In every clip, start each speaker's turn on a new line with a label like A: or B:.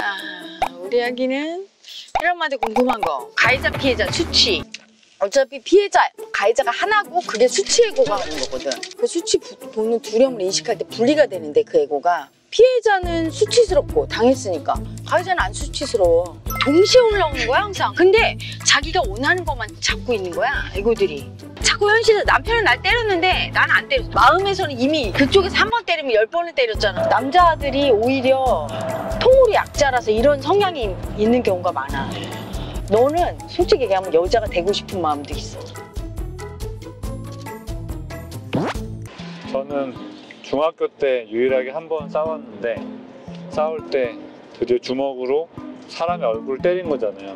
A: 자, 우리 아기는 이런마디 궁금한 거. 가해자, 피해자, 수치. 어차피 피해자, 가해자가 하나고 그게 수치 애고가 하는 거거든. 그 수치 부- 보는 두려움을 인식할 때 분리가 되는데 그 애고가 피해자는 수치스럽고 당했으니까 가해자는 안 수치스러워. 동시에 올라오는 거야 항상. 근데 자기가 원하는 것만 잡고 있는 거야 애고들이. 자꾸 현실에서 남편은 날 때렸는데 나는 안 때렸어. 마음에서는 이미 그쪽에서 한 번 때리면 열 번을 때렸잖아. 남자들이 오히려 통으로 약자라서 이런 성향이 있는 경우가 많아. 너는 솔직히 얘기하면 여자가 되고 싶은 마음도 있어.
B: 저는 중학교 때 유일하게 한 번 싸웠는데 싸울 때 드디어 주먹으로 사람의 얼굴 때린 거잖아요.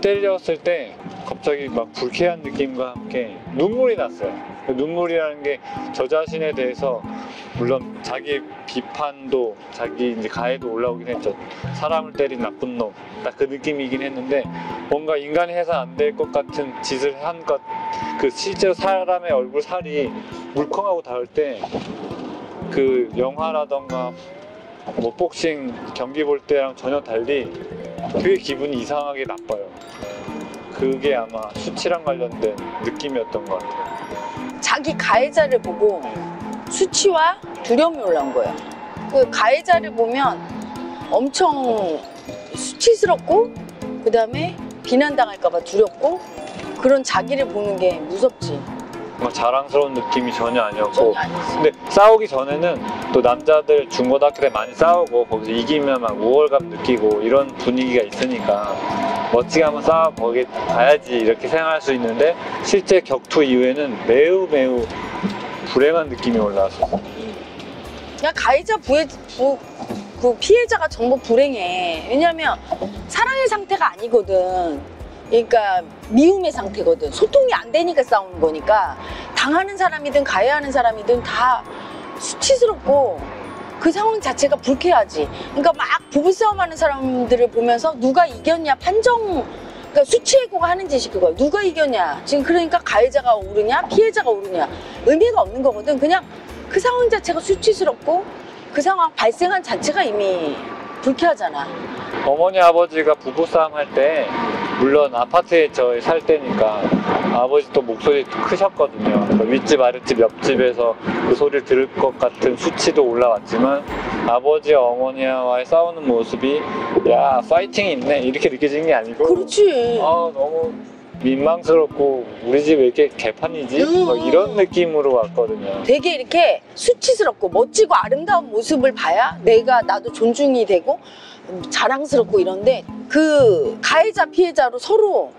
B: 때렸을 때 갑자기 막 불쾌한 느낌과 함께 눈물이 났어요. 그 눈물이라는 게 저 자신에 대해서 물론 자기 비판도 자기 이제 가해도 올라오긴 했죠. 사람을 때린 나쁜 놈. 딱 그 느낌이긴 했는데 뭔가 인간이 해서 안 될 것 같은 짓을 한 것, 그 실제로 사람의 얼굴 살이 물컹하고 닿을 때 그 영화라던가 뭐 복싱 경기 볼 때랑 전혀 달리 되게 기분이 이상하게 나빠요. 그게 아마 수치랑 관련된 느낌이었던 것 같아요.
A: 자기 가해자를 보고 수치와 두려움이 올라온 거예요. 그 가해자를 보면 엄청 수치스럽고 그 다음에 비난당할까 봐 두렵고 그런 자기를 보는 게 무섭지.
B: 뭔가 자랑스러운 느낌이 전혀 아니었고. 근데 싸우기 전에는 또 남자들 중고등학교 때 많이 싸우고 거기서 이기면 막 우월감 느끼고 이런 분위기가 있으니까 멋지게 한번 싸워보게 봐야지 이렇게 생각할 수 있는데 실제 격투 이후에는 매우 매우 불행한 느낌이 올라왔어요.
A: 그냥 가해자 부해, 부, 그 피해자가 전부 불행해. 왜냐면 사랑의 상태가 아니거든. 그러니까 미움의 상태거든. 소통이 안 되니까 싸우는 거니까 당하는 사람이든 가해하는 사람이든 다 수치스럽고 그 상황 자체가 불쾌하지. 그러니까 막 부부싸움하는 사람들을 보면서 누가 이겼냐 판정. 그러니까 수치해고가 하는 짓이 그거야. 누가 이겼냐. 지금 그러니까 가해자가 오르냐 피해자가 오르냐 의미가 없는 거거든. 그냥 그 상황 자체가 수치스럽고 그 상황 발생한 자체가 이미 불쾌하잖아.
B: 어머니 아버지가 부부싸움 할 때 물론 아파트에 저희 살 때니까 아버지 또 목소리 크셨거든요. 그래서 윗집 아랫집 옆집에서 그 소리를 들을 것 같은 수치도 올라왔지만 아버지 어머니와의 싸우는 모습이 야 파이팅이 있네 이렇게 느껴지는 게 아니고
A: 그렇지.
B: 아 너무 민망스럽고 우리 집 왜 이렇게 개판이지?
A: 음.
B: 막 이런 느낌으로 왔거든요.
A: 되게 이렇게 수치스럽고 멋지고 아름다운 모습을 봐야 내가 나도 존중이 되고 음, 자랑스럽고 이런데 그 가해자 피해자로 서로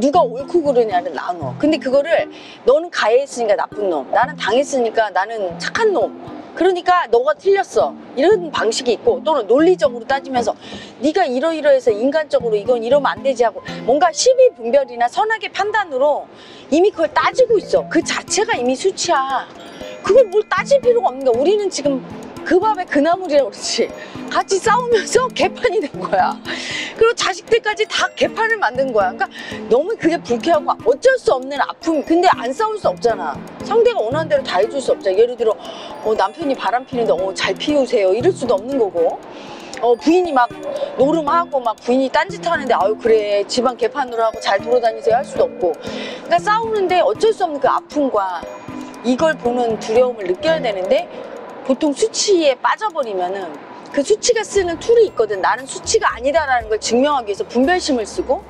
A: 누가 옳고 그르냐를 나눠. 근데 그거를 너는 가해했으니까 나쁜 놈, 나는 당했으니까 나는 착한 놈. 그러니까 너가 틀렸어. 이런 방식이 있고 또는 논리적으로 따지면서 네가 이러이러해서 인간적으로 이건 이러면 안 되지 하고 뭔가 시비 분별이나 선악의 판단으로 이미 그걸 따지고 있어. 그 자체가 이미 수치야. 그걸 뭘 따질 필요가 없는 거야. 우리는 지금 그 밥에 그 나물이라고 그러지. 같이 싸우면서 개판이 된 거야. 그리고 자식들까지 다 개판을 만든 거야. 그러니까 너무 그게 불쾌하고 어쩔 수 없는 아픔. 근데 안 싸울 수 없잖아. 상대가 원하는 대로 다 해줄 수 없잖아. 예를 들어 어, 남편이 바람 피는데 어, 잘 피우세요. 이럴 수도 없는 거고. 어, 부인이 막 노름하고 막 부인이 딴짓 하는데 아유 그래 집안 개판으로 하고 잘 돌아다니세요 할 수도 없고 그러니까 싸우는데 어쩔 수 없는 그 아픔과 이걸 보는 두려움을 느껴야 되는데 보통 수치에 빠져버리면은 그 수치가 쓰는 tool이 있거든. 나는 수치가 아니다라는 걸 증명하기 위해서 분별심을 쓰고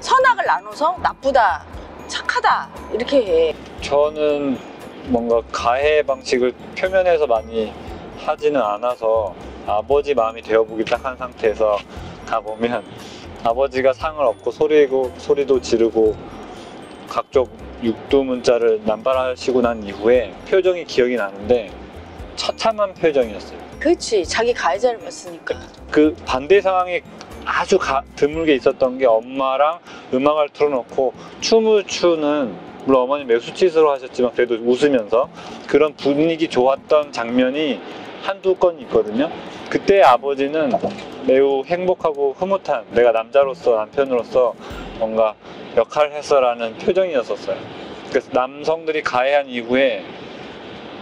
A: 선악을 나눠서 나쁘다 착하다 이렇게 해.
B: 저는 뭔가 가해 방식을 표면에서 많이 하지는 않아서 아버지 마음이 되어보기 딱 한 상태에서 가보면 아버지가 상을 얻고 소리고 소리도 지르고 각종 육두 문자를 남발하시고 난 이후에 표정이 기억이 나는데 처참한 표정이었어요.
A: 그렇지 자기 가해자를 봤으니까
B: 그 반대 상황이 아주 가- 드물게 있었던 게 엄마랑 음악을 틀어놓고 춤을 추는 물론 어머니 매우 수치스러워 하셨지만 그래도 웃으면서 그런 분위기 좋았던 장면이 한두 건 있거든요. 그때 아버지는 매우 행복하고 흐뭇한 내가 남자로서 남편으로서 뭔가 역할을 했어라는 표정이었었어요. 그래서 남성들이 가해한 이후에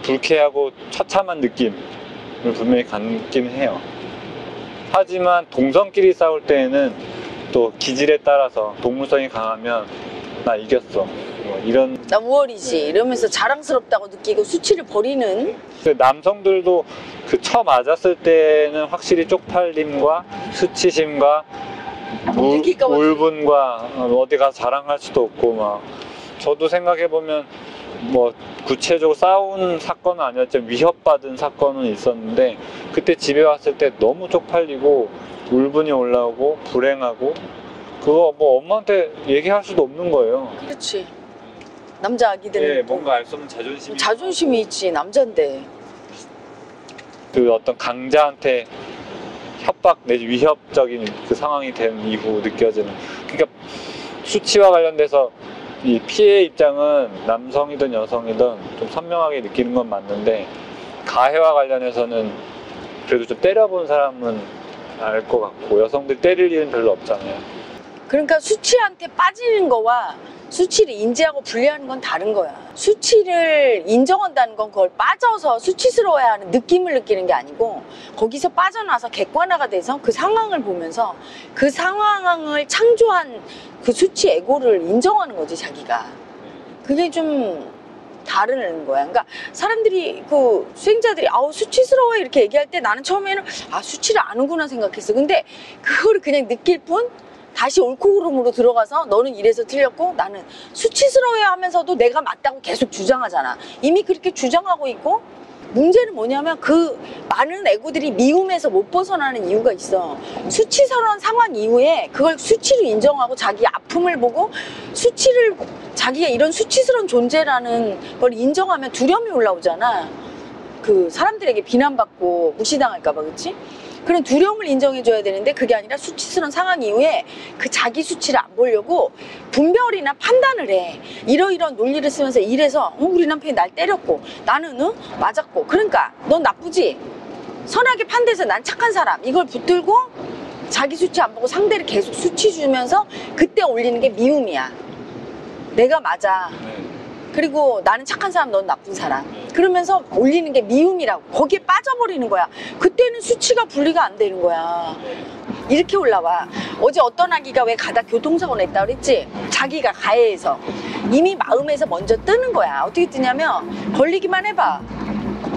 B: 불쾌하고 처참한 느낌을 분명히 갖긴 해요. 하지만 동성끼리 싸울 때에는 또 기질에 따라서 동물성이 강하면 나 이겼어. 뭐 이런
A: 나 우월이지 이러면서 자랑스럽다고 느끼고 수치를 버리는
B: 남성들도 그쳐 맞았을 때는 확실히 쪽팔림과 수치심과
A: 봐.
B: 울분과 어, 어디 가서 자랑할 수도 없고 막 저도 생각해 보면 뭐 구체적으로 싸운 사건은 아니었지만 위협받은 사건은 있었는데 그때 집에 왔을 때 너무 쪽팔리고 울분이 올라오고 불행하고 그거 뭐 엄마한테 얘기할 수도 없는 거예요.
A: 그렇지 남자 아기들은
B: 예,
A: 또
B: 뭔가 알 수 없는 자존심이
A: 자존심이 있지 남잔데.
B: 그 어떤 강자한테 협박 내지 위협적인 그 상황이 된 이후 느껴지는. 그러니까 수치와 관련돼서 이 피해 입장은 남성이든 여성이든 좀 선명하게 느끼는 건 맞는데 가해와 관련해서는 그래도 좀 때려본 사람은 알 것 같고 여성들 때릴 일은 별로 없잖아요.
A: 그러니까 수치한테 빠지는 거와 수치를 인지하고 분리하는 건 다른 거야. 수치를 인정한다는 건 그걸 빠져서 수치스러워하는 느낌을 느끼는 게 아니고 거기서 빠져나와서 객관화가 돼서 그 상황을 보면서 그 상황을 창조한 그 수치 에고를 인정하는 거지 자기가. 그게 좀 다른 거야. 그러니까 사람들이 그 수행자들이 아우 수치스러워 이렇게 얘기할 때 나는 처음에는 아 수치를 아는구나 생각했어. 근데 그거를 그냥 느낄 뿐 다시 옳고 그름으로 들어가서 너는 이래서 틀렸고 나는 수치스러워해 하면서도 내가 맞다고 계속 주장하잖아. 이미 그렇게 주장하고 있고 문제는 뭐냐면 그 많은 애고들이 미움에서 못 벗어나는 이유가 있어. 수치스러운 상황 이후에 그걸 수치로 인정하고 자기 아픔을 보고 수치를 자기가 이런 수치스러운 존재라는 걸 인정하면 두려움이 올라오잖아. 그 사람들에게 비난받고 무시당할까봐, 그치? 그런 두려움을 인정해줘야 되는데 그게 아니라 수치스러운 상황 이후에 그 자기 수치를 안 보려고 분별이나 판단을 해. 이러이러한 논리를 쓰면서 이래서 어, 우리 남편이 날 때렸고 나는 어? 맞았고 그러니까 넌 나쁘지? 선하게 판단해서 난 착한 사람 이걸 붙들고 자기 수치 안 보고 상대를 계속 수치 주면서 그때 올리는 게 미움이야. 내가 맞아. 그리고 나는 착한 사람, 넌 나쁜 사람. 그러면서 올리는 게 미움이라고. 거기에 빠져버리는 거야. 그때는 수치가 분리가 안 되는 거야. 이렇게 올라와. 어제 어떤 아기가 왜 가다 교통사고 냈다 그랬지? 자기가 가해해서. 이미 마음에서 먼저 뜨는 거야. 어떻게 뜨냐면, 걸리기만 해봐.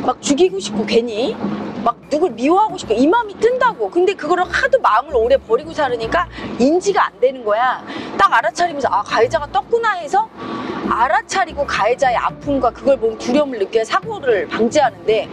A: 막 죽이고 싶고, 괜히. 막 누굴 미워하고 싶고, 이 마음이 뜬다고. 근데 그거를 하도 마음을 오래 버리고 살으니까 인지가 안 되는 거야. 딱 알아차리면서, 아, 가해자가 떴구나 해서 알아차리고 가해자의 아픔과 그걸 보면 두려움을 느껴야 사고를 방지하는데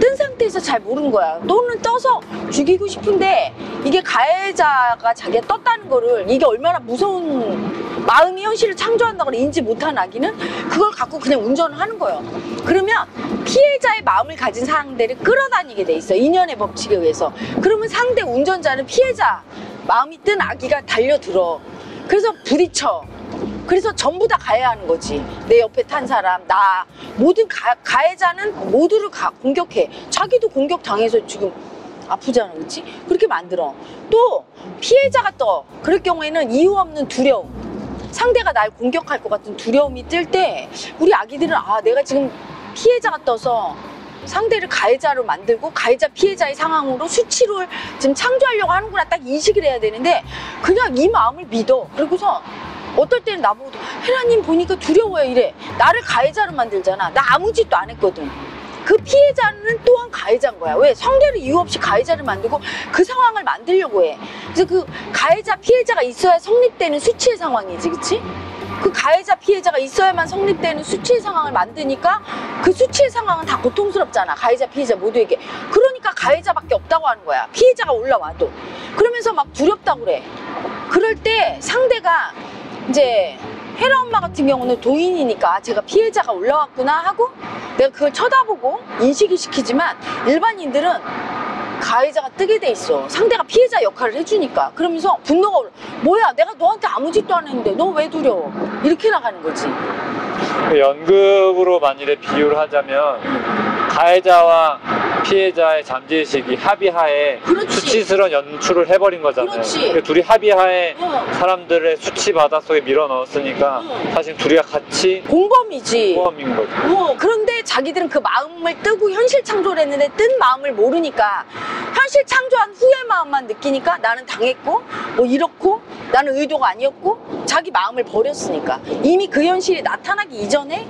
A: 뜬 상태에서 잘 모르는 거야. 너는 떠서 죽이고 싶은데 이게 가해자가 자기가 떴다는 거를 이게 얼마나 무서운 마음이 현실을 창조한다고 인지 못한 아기는 그걸 갖고 그냥 운전을 하는 거예요. 그러면 피해자의 마음을 가진 사람들을 끌어다니게 돼 있어. 인연의 법칙에 의해서. 그러면 상대 운전자는 피해자 마음이 뜬 아기가 달려들어. 그래서 부딪혀. 그래서 전부 다 가야 하는 거지. 내 옆에 탄 사람, 나. 모든 가, 가해자는 모두를 가- 공격해. 자기도 공격당해서 지금 아프잖아, 그렇지? 그렇게 만들어. 또 피해자가 떠. 그럴 경우에는 이유 없는 두려움. 상대가 날 공격할 것 같은 두려움이 뜰 때 우리 아기들은 아, 내가 지금 피해자가 떠서 상대를 가해자로 만들고 가해자 피해자의 상황으로 수치를 지금 창조하려고 하는구나 딱 인식을 해야 되는데 그냥 이 마음을 믿어. 그리고서 어떨 때는 나보고 혜라님 보니까 두려워요. 이래. 나를 가해자로 만들잖아. 나 아무 짓도 안 했거든 그 피해자는 또한 가해자인 거야. 왜? 상대를 이유 없이 가해자를 만들고 그 상황을 만들려고 해. 그래서 그 가해자 피해자가 있어야 성립되는 수치의 상황이지 그치? 그 가해자 피해자가 있어야만 성립되는 수치의 상황을 만드니까 그 수치의 상황은 다 고통스럽잖아. 가해자 피해자 모두에게. 그러니까 가해자밖에 없다고 하는 거야. 피해자가 올라와도. 그러면서 막 두렵다고 그래. 그럴 때 상대가 이제 헤라 엄마 같은 경우는 도인이니까 제가 피해자가 올라왔구나 하고 내가 그걸 쳐다보고 인식을 시키지만 일반인들은 가해자가 뜨게 돼 있어. 상대가 피해자 역할을 해주니까. 그러면서 분노가 올라. 뭐야, 내가 너한테 아무 짓도 안 했는데 너 왜 두려워? 이렇게 나가는 거지.
B: 연극으로 만일에 비유를 하자면 가해자와 피해자의 잠재의식이 합의하에
A: 그렇지.
B: 수치스러운 연출을 해버린 거잖아요.
A: 그렇지.
B: 그러니까 둘이 합의하에
A: 어.
B: 사람들의 수치 바닷속에 밀어 넣었으니까
A: 어.
B: 사실 둘이가 같이
A: 공범이지.
B: 포함인 거죠.
A: 어, 그런데 자기들은 그 마음을 뜨고 현실 창조를 했는데 뜬 마음을 모르니까 현실 창조한 후의 마음만 느끼니까 나는 당했고 뭐 이렇고 나는 의도가 아니었고 자기 마음을 버렸으니까 이미 그 현실이 나타나기 이전에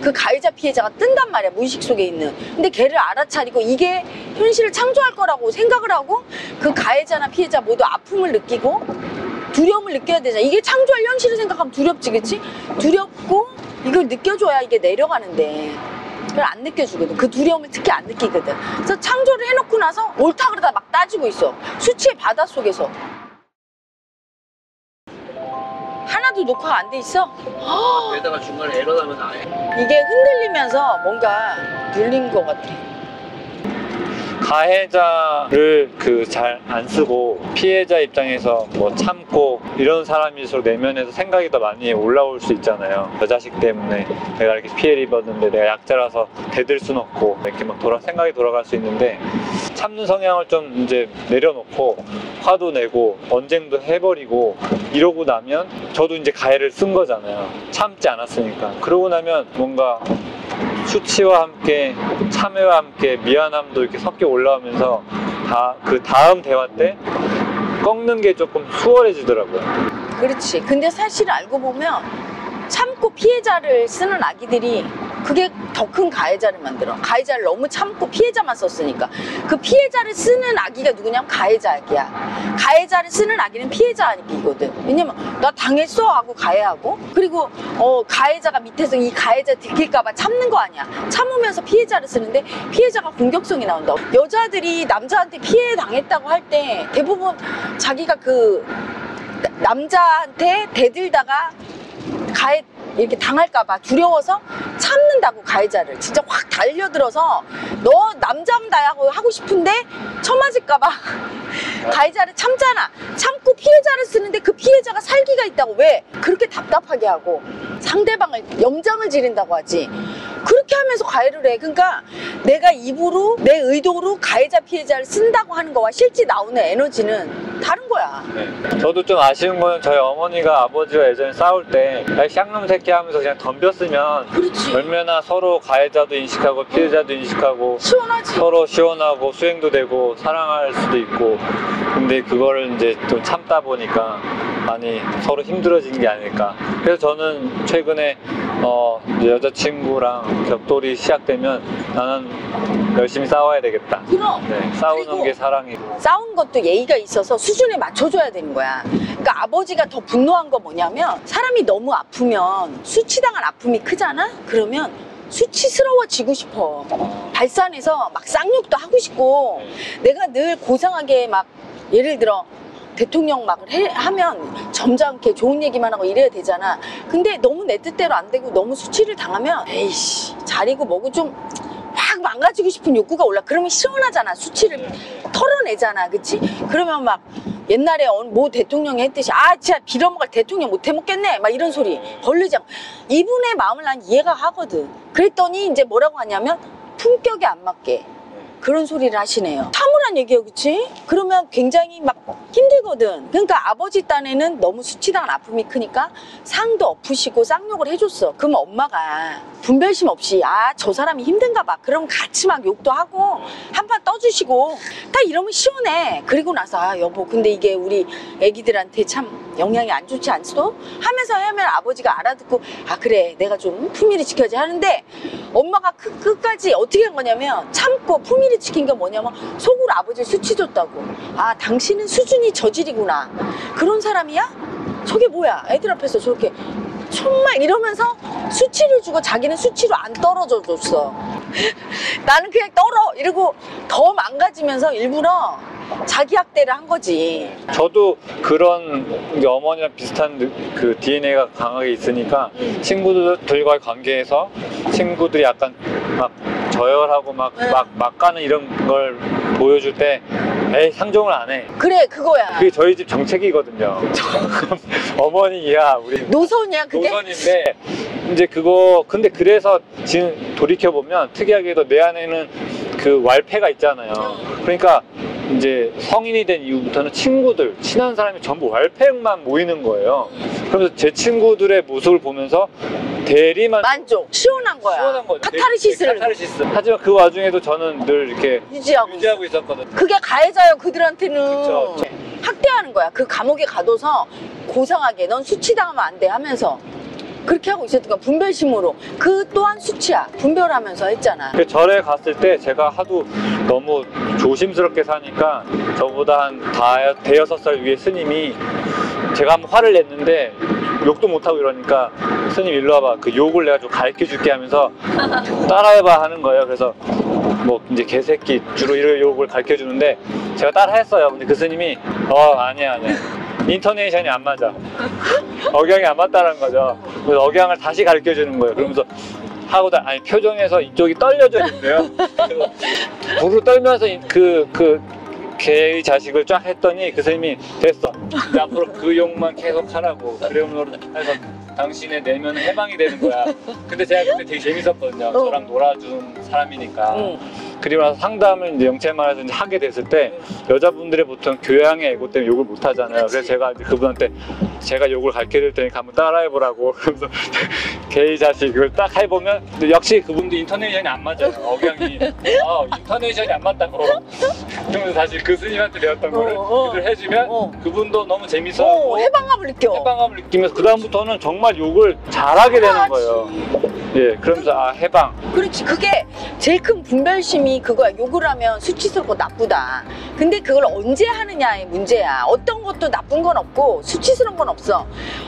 A: 그 가해자 피해자가 뜬단 말이야 무의식 속에 있는 근데 걔를 알아차리고 이게 현실을 창조할 거라고 생각을 하고 그 가해자나 피해자 모두 아픔을 느끼고 두려움을 느껴야 되잖아. 이게 창조할 현실을 생각하면 두렵지 그치? 두렵고 이걸 느껴줘야 이게 내려가는데 그걸 안 느껴주거든. 그 두려움을 특히 안 느끼거든. 그래서 창조를 해놓고 나서 옳다 그러다 막 따지고 있어. 수치의 바닷속에서 하나도 녹화가 안 돼 있어?
C: 게다가 중간에 에러 나면 아예
A: 이게 흔들리면서 뭔가 눌린 것 같아
B: 가해자를 그 잘 안 쓰고 피해자 입장에서 뭐 참고 이런 사람일수록 내면에서 생각이 더 많이 올라올 수 있잖아요. 저 자식 때문에 내가 이렇게 피해를 입었는데 내가 약자라서 대들 순 없고 이렇게 막 돌아 생각이 돌아갈 수 있는데 참는 성향을 좀 이제 내려놓고 화도 내고 언쟁도 해버리고 이러고 나면 저도 이제 가해를 쓴 거잖아요. 참지 않았으니까. 그러고 나면 뭔가 수치와 함께 참회와 함께 미안함도 이렇게 섞여 올라오면서 다 그 다음 대화 때 꺾는 게 조금 수월해지더라고요.
A: 그렇지. 근데 사실 알고 보면 참고 피해자를 쓰는 아기들이 그게 더 큰 가해자를 만들어. 가해자를 너무 참고 피해자만 썼으니까. 그 피해자를 쓰는 아기가 누구냐면 가해자 아기야. 가해자를 쓰는 아기는 피해자 아기거든. 왜냐면 나 당했어 하고 가해하고 그리고 어 가해자가 밑에서 이 가해자 들킬까봐 참는 거 아니야. 참으면서 피해자를 쓰는데 피해자가 공격성이 나온다. 여자들이 남자한테 피해 당했다고 할 때 대부분 자기가 그 나- 남자한테 대들다가 가해 이렇게 당할까봐 두려워서 참는다고 가해자를 진짜 확 달려들어서 너 남자면 나하고 하고 싶은데 처맞을까봐 가해자를 참잖아. 참고 피해자를 쓰는데 그 피해자가 살기가 있다고 왜 그렇게 답답하게 하고 상대방을 염장을 지른다고 하지 그렇게 하면서 가해를 해. 그러니까 내가 입으로 내 의도로 가해자 피해자를 쓴다고 하는 거와 실제 나오는 에너지는 다른 거야.
B: 네. 저도 좀 아쉬운 거는 저희 어머니가 아버지와 예전에 싸울 때 야, 쌍놈 새끼 하면서 그냥 덤볐으면
A: 그렇지.
B: 얼마나 서로 가해자도 인식하고 피해자도 인식하고
A: 시원하지.
B: 서로 시원하고 수행도 되고 사랑할 수도 있고. 근데 그거를 이제 좀 참다 보니까 많이 서로 힘들어진 게 아닐까 그래서 저는 최근에 어 여자친구랑 격돌이 시작되면 나는 열심히 싸워야 되겠다
A: 그럼
B: 네, 싸우는 게 사랑이고
A: 싸운 것도 예의가 있어서 수준에 맞춰줘야 되는 거야. 그러니까 아버지가 더 분노한 거 뭐냐면 사람이 너무 아프면 수치당한 아픔이 크잖아? 그러면 수치스러워지고 싶어. 발산해서 막 쌍욕도 하고 싶고 내가 늘 고상하게 막 예를 들어 대통령 막 해- 하면 점잖게 좋은 얘기만 하고 이래야 되잖아. 근데 너무 내 뜻대로 안 되고 너무 수치를 당하면 에이씨 자리고 뭐고 좀 확 망가지고 싶은 욕구가 올라. 그러면 시원하잖아. 수치를 털어내잖아. 그치? 그러면 막 옛날에 모 대통령이 했듯이 아 진짜 빌어먹을 대통령 못 해먹겠네 막 이런 소리 않고 이분의 마음을 난 이해가 하거든 그랬더니 이제 뭐라고 하냐면 품격에 안 맞게 그런 소리를 하시네요. 탐울한 얘기예요 그치? 그러면 굉장히 막 힘들거든. 그러니까 아버지 딴에는 너무 수치당한 아픔이 크니까 상도 엎으시고 쌍욕을 해줬어. 그럼 엄마가 분별심 없이 아 저 사람이 힘든가 봐. 그럼 같이 막 욕도 하고 한 판 떠주시고 딱 이러면 시원해. 그리고 나서 아 여보 근데 이게 우리 애기들한테 참 영향이 안 좋지 않소? 하면서 하면 아버지가 알아듣고 아 그래 내가 좀 품위를 지켜야지. 하는데 엄마가 그 끝까지 어떻게 한 거냐면 참고 품위를 지킨 게 뭐냐면 속으로 아버지를 수치 줬다고. 아 당신은 수준이 저질이구나. 그런 사람이야? 저게 뭐야? 애들 앞에서 저렇게 정말 이러면서 수치를 주고 자기는 수치로 안 떨어져 줬어 나는 그냥 떨어 이러고 더 망가지면서 일부러 자기 학대를 한 거지
B: 저도 그런 어머니랑 비슷한 느- 그 DNA가 강하게 있으니까 친구들과의 관계에서 친구들이 약간 막 저열하고 막,
A: 네.
B: 막, 막 가는 이런 걸 보여줄 때 에이 상종을 안 해.
A: 그래 그거야.
B: 그게 저희 집 정책이거든요. 어머니 이하 우리
A: 노선이야 그게?
B: 노선인데 이제 그거 근데 그래서 지금 돌이켜 보면 특이하게도 내 안에는 그 왈패가 있잖아요. 그러니까 이제 성인이 된 이후부터는 친구들 친한 사람이 전부 왈패만 모이는 거예요. 그러면서 제 친구들의 모습을 보면서 대리만
A: 만족. 시원한 거야.
B: 시원한 거죠.
A: 카타르시스를
B: 네, 카타르시스. 하지만 그 와중에도 저는 늘 이렇게
A: 유지하고.
B: 유지하고 있었거든요.
A: 그게 가해자요 그들한테는.
B: 그쵸.
A: 학대하는 거야. 그 감옥에 가둬서 고상하게 넌 수치당하면 안 돼 하면서 그렇게 하고 있었던 거야. 분별심으로. 그 또한 수치야. 분별하면서 했잖아.
B: 그 절에 갔을 때 제가 하도 너무 조심스럽게 사니까 저보다 한 다, 대여섯 살 위에 스님이 제가 한번 화를 냈는데 욕도 못하고 이러니까 스님 일로 와봐 그 욕을 내가 좀 가르쳐 줄게 하면서 따라해봐 하는 거예요 그래서 뭐 이제 개새끼 주로 이런 욕을 가르쳐 주는데 제가 따라 했어요 근데 그 스님이 어 아니야 아니야 인터네이션이 안 맞아 억양이 안 맞다는 거죠 그래서 억양을 다시 가르쳐 주는 거예요. 그러면서 하고 다 아니 표정에서 이쪽이 떨려져 있는데요. 그래서 불을 떨면서 그그 개의 자식을 쫙 했더니 그 선생님이 됐어. 앞으로 그 욕만 계속 하라고. 해서 당신의 내면은 해방이 되는 거야 근데 제가 그때 되게 재밌었거든요 저랑 놀아준 사람이니까
A: 응.
B: 그리고 나서 상담을 이제 영체만에서 이제 하게 됐을 때 여자분들이 보통 교양의 애고 때문에 욕을 못 하잖아요. 그래서 제가 이제 그분한테 제가 욕을 가르쳐 줄 테니까 한번 따라해 보라고 그러면서 게이 자식 이걸 딱 해보면 근데 역시 그분도 인터네이션이 안 맞아요. 억양이 아 인터네이션이 안 맞다고 그러면서 다시 그 스님한테 배웠던 거를
A: 어, 어.
B: 그걸 해주면
A: 어.
B: 그분도 너무 재밌어
A: 어,
B: 하고
A: 해방감을 느껴.
B: 해방감을 느끼면서 그 다음부터는 정말 욕을 잘하게 되는 거예요. 예, 그러면서 아 해방
A: 그렇지. 그게 제일 큰 분별심이 그거야. 욕을 하면 수치스럽고 나쁘다. 근데 그걸 언제 하느냐의 문제야. 어떤 것도 나쁜 건 없고 수치스러운 건 없어.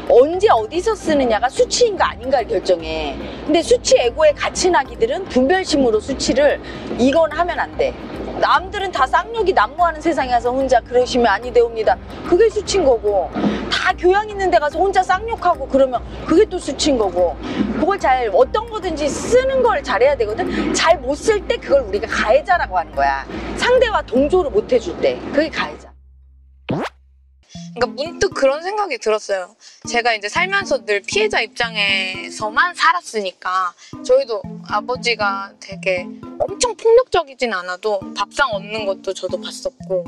A: 언제 어디서 쓰느냐가 수치인가 아닌가를 결정해. 근데 수치 에고의 가치나기들은 분별심으로 수치를 이건 하면 안 돼. 남들은 다 쌍욕이 난무하는 세상에 가서 혼자 그러시면 아니 되옵니다. 그게 수치인 거고 다 교양 있는 데 가서 혼자 쌍욕하고 그러면 그게 또 수치인 거고 그걸 잘 어떤 거든지 쓰는 걸 잘해야 되거든. 잘 못 쓸 때 그걸 우리가 가해자라고 하는 거야. 상대와 동조를 못 해줄 때 그게 가해자.
D: 그러니까 문득 그런 생각이 들었어요. 제가 이제 살면서 늘 피해자 입장에서만 살았으니까 저희도 아버지가 되게 엄청 폭력적이진 않아도 밥상 얻는 것도 저도 봤었고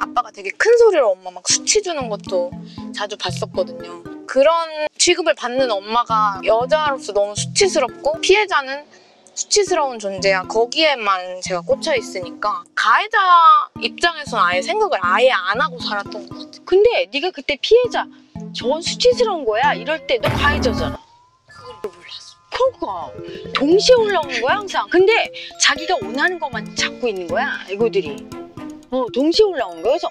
D: 아빠가 되게 큰 소리로 엄마 막 수치 주는 것도 자주 봤었거든요. 그런 취급을 받는 엄마가 여자로서 너무 수치스럽고 피해자는 수치스러운 존재야. 거기에만 제가 꽂혀 있으니까 가해자 입장에서는 아예 생각을 아예 안 하고 살았던 것 같아요.
A: 근데 네가 그때 피해자 저건 수치스러운 거야 이럴 때 너 가해자잖아.
D: 그걸 몰랐어.
A: 그러니까 동시에 올라오는 거야 항상. 근데 자기가 원하는 것만 잡고 있는 거야 이거들이. 어 동시에 올라오는 거야. 그래서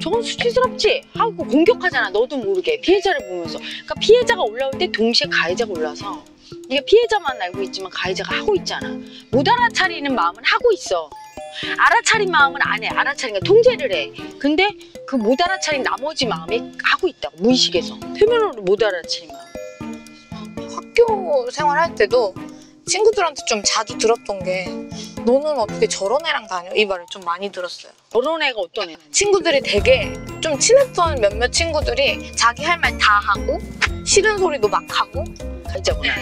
A: 저건 수치스럽지 하고 공격하잖아. 너도 모르게 피해자를 보면서. 그러니까 피해자가 올라올 때 동시에 가해자가 올라서 네가 피해자만 알고 있지만 가해자가 하고 있잖아. 못 알아차리는 마음은 하고 있어. 알아차린 마음은 안 해. 알아차리니까 통제를 해. 근데 그 못 알아차린 나머지 마음에 하고 있다고 무의식에서 표면으로 못 알아차린 마음.
D: 학교 생활할 때도 친구들한테 좀 자주 들었던 게 너는 어떻게 저런 애랑 다녀? 이 말을 좀 많이 들었어요.
A: 저런 애가 어떤 애?
D: 친구들이 되게 좀 친했던 몇몇 친구들이 자기 할 말 다 하고 싫은 소리도 막 하고
A: 가해자구나.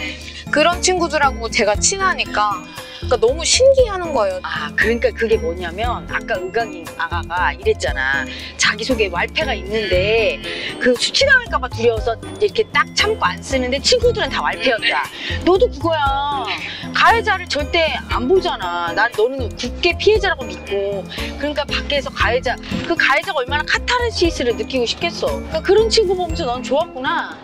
D: 그런 친구들하고 제가 친하니까 그러니까 너무 신기하는 거예요.
A: 아, 그러니까 그게 뭐냐면 아까 의강이 아가가 이랬잖아. 자기 속에 왈패가 있는데 그 수치당할까 봐 두려워서 이렇게 딱 참고 안 쓰는데 친구들은 다 왈패였다. 너도 그거야. 가해자를 절대 안 보잖아. 난 너는 굳게 피해자라고 믿고 그러니까 밖에서 가해자 그 가해자가 얼마나 카타르시스를 느끼고 싶겠어. 그러니까 그런 친구 보면서 넌 좋았구나.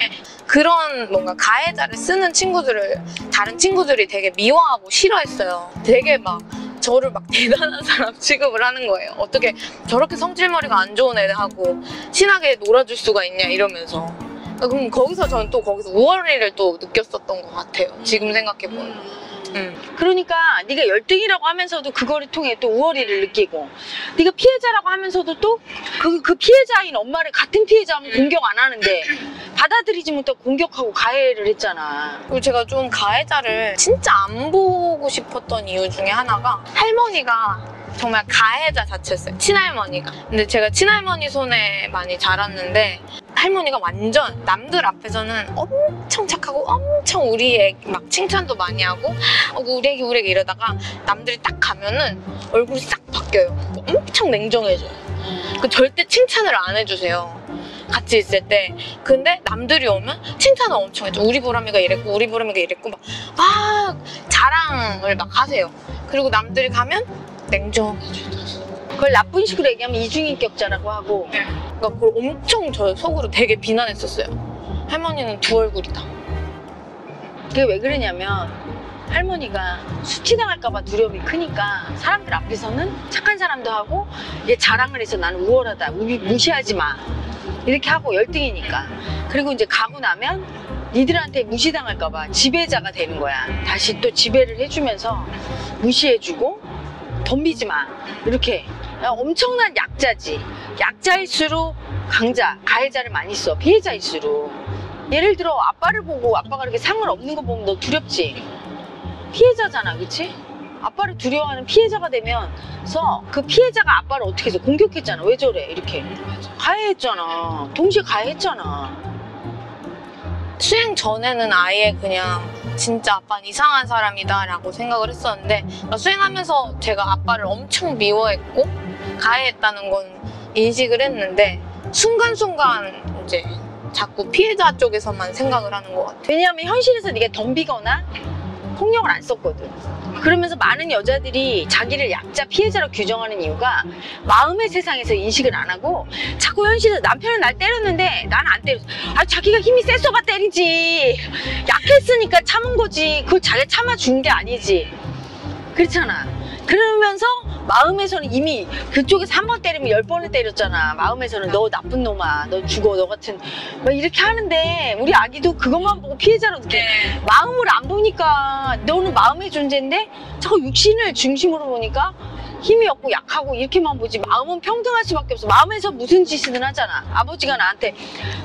D: 그런 뭔가 가해자를 쓰는 친구들을 다른 친구들이 되게 미워하고 싫어했어요. 되게 막 저를 막 대단한 사람 취급을 하는 거예요. 어떻게 저렇게 성질머리가 안 좋은 애하고 친하게 놀아줄 수가 있냐 이러면서. 그럼 거기서 저는 또 거기서 우월리를 또 느꼈었던 것 같아요. 지금 생각해보면. 음.
A: 그러니까 네가 열등이라고 하면서도 그거를 통해 또 우월이를 느끼고 네가 피해자라고 하면서도 또그 그 피해자인 엄마를 같은 피해자면 공격 안 하는데 받아들이지 못하고 공격하고 가해를 했잖아.
D: 그리고 제가 좀 가해자를 진짜 안 보고 싶었던 이유 중에 하나가 할머니가 정말 가해자 자체였어요. 친할머니가. 근데 제가 친할머니 손에 많이 자랐는데 할머니가 완전 남들 앞에서는 엄청 착하고 엄청 우리 애기 막 칭찬도 많이 하고 어, 우리 애기 우리 애기 이러다가 남들이 딱 가면은 얼굴이 싹 바뀌어요. 엄청 냉정해져요. 그 절대 칭찬을 안 해주세요. 같이 있을 때. 근데 남들이 오면 칭찬을 엄청 해줘. 우리 보람이가 이랬고, 우리 보람이가 이랬고, 막, 막 자랑을 막 하세요. 그리고 남들이 가면 냉정해줘요.
A: 그걸 나쁜 식으로 얘기하면 이중인격자라고 하고
D: 그러니까 그걸 엄청 저 속으로 되게 비난했었어요. 할머니는 두 얼굴이다.
A: 그게 왜 그러냐면 할머니가 수치당할까봐 두려움이 크니까 사람들 앞에서는 착한 사람도 하고 이게 자랑을 해서 나는 우월하다 우리 무시하지 마 이렇게 하고 열등이니까 그리고 이제 가고 나면 니들한테 무시당할까봐 지배자가 되는 거야 다시 또 지배를 해주면서 무시해주고 덤비지 마 이렇게 야, 엄청난 약자지 약자일수록 강자 가해자를 많이 써 피해자일수록 예를 들어 아빠를 보고 아빠가 이렇게 상을 없는 거 보면 너 두렵지? 피해자잖아, 그치? 아빠를 두려워하는 피해자가 되면서 그 피해자가 아빠를 어떻게 해서 공격했잖아. 왜 저래? 이렇게. 가해했잖아. 동시에 가해했잖아.
D: 수행 전에는 아예 그냥 진짜 아빠는 이상한 사람이다 라고 생각을 했었는데 수행하면서 제가 아빠를 엄청 미워했고 가해했다는 건 인식을 했는데 순간순간 이제 자꾸 피해자 쪽에서만 생각을 하는 것 같아요.
A: 왜냐하면 현실에서 네가 덤비거나 폭력을 안 썼거든. 그러면서 많은 여자들이 자기를 약자 피해자로 규정하는 이유가 마음의 세상에서 인식을 안 하고 자꾸 현실에서 남편은 날 때렸는데 나는 안 때렸어. 아 자기가 힘이 세서가 때리지. 약했으니까 참은 거지. 그걸 자기가 참아준 게 아니지. 그렇잖아. 그러면서 마음에서는 이미 그쪽에서 한 번 때리면 열 번을 때렸잖아. 마음에서는 너 나쁜 놈아, 너 죽어, 너 같은 막 이렇게 하는데 우리 아기도 그것만 보고 피해자로 느껴. 마음을 안 보니까 너는 마음의 존재인데 자꾸 육신을 중심으로 보니까 힘이 없고 약하고 이렇게만 보지 마음은 평등할 수밖에 없어. 마음에서 무슨 짓이든 하잖아. 아버지가 나한테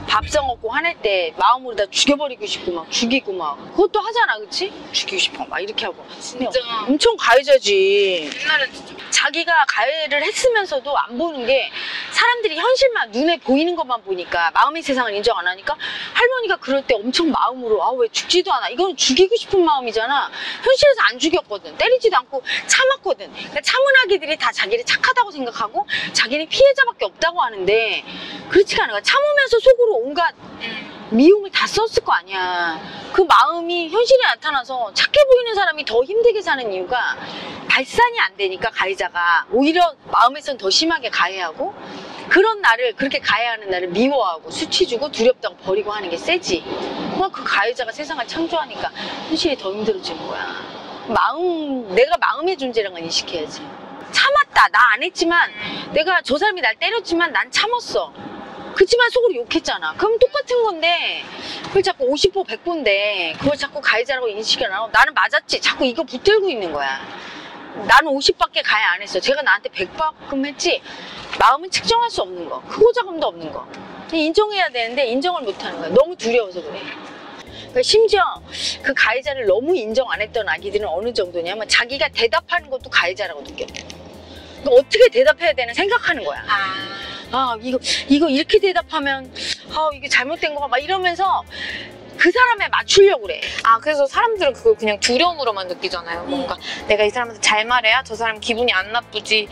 A: 밥상 없고 화낼 때 마음으로 다 죽여버리고 싶고 막 죽이고 막. 그것도 하잖아 그치? 죽이고 싶어. 막 이렇게 하고.
D: 진짜.
A: 엄청 가해자지.
D: 옛날엔 진짜.
A: 자기가 가해를 했으면서도 안 보는 게 사람들이 현실만 눈에 보이는 것만 보니까 마음의 세상을 인정 안 하니까 할머니가 그럴 때 엄청 마음으로 아 왜 죽지도 않아. 이건 죽이고 싶은 마음이잖아. 현실에서 안 죽였거든. 때리지도 않고 참았거든. 그러니까 참은 아기들이 다 자기를 착하다고 생각하고 자기는 피해자밖에 없다고 하는데 그렇지가 않아. 참으면서 속으로 온갖 미움을 다 썼을 거 아니야. 그 마음이 현실에 나타나서 착해 보이는 사람이 더 힘들게 사는 이유가 발산이 안 되니까 가해자가 오히려 마음에선 더 심하게 가해하고 그런 나를 그렇게 가해하는 나를 미워하고 수치 주고 두렵다고 버리고 하는 게 세지. 그그 가해자가 세상을 창조하니까 현실이 더 힘들어지는 거야. 마음 내가 마음의 존재라는 걸 인식해야지. 참았다. 나 안 했지만 내가 저 사람이 날 때렸지만 난 참았어. 그치만 속으로 욕했잖아. 그럼 똑같은 건데 그걸 자꾸 50보 100보인데 그걸 자꾸 가해자라고 인식을 안 하고 나는 맞았지. 자꾸 이거 붙들고 있는 거야. 나는 50밖에 가해 안 했어. 제가 나한테 100만큼 했지. 마음은 측정할 수 없는 거. 크고 작음도 없는 거. 인정해야 되는데 인정을 못 하는 거야. 너무 두려워서 그래. 그러니까 심지어 그 가해자를 너무 인정 안 했던 아기들은 어느 정도냐면 자기가 대답하는 것도 가해자라고 느껴. 그러니까 어떻게 대답해야 되나 생각하는 거야.
D: 아
A: 아 이거 이거 이렇게 대답하면 아 이게 잘못된 거가 막 이러면서 그 사람에 맞추려고 그래.
D: 아 그래서 사람들은 그걸 그냥 두려움으로만 느끼잖아요. 뭔가 내가 이 사람한테 잘 말해야 저 사람 기분이 안 나쁘지.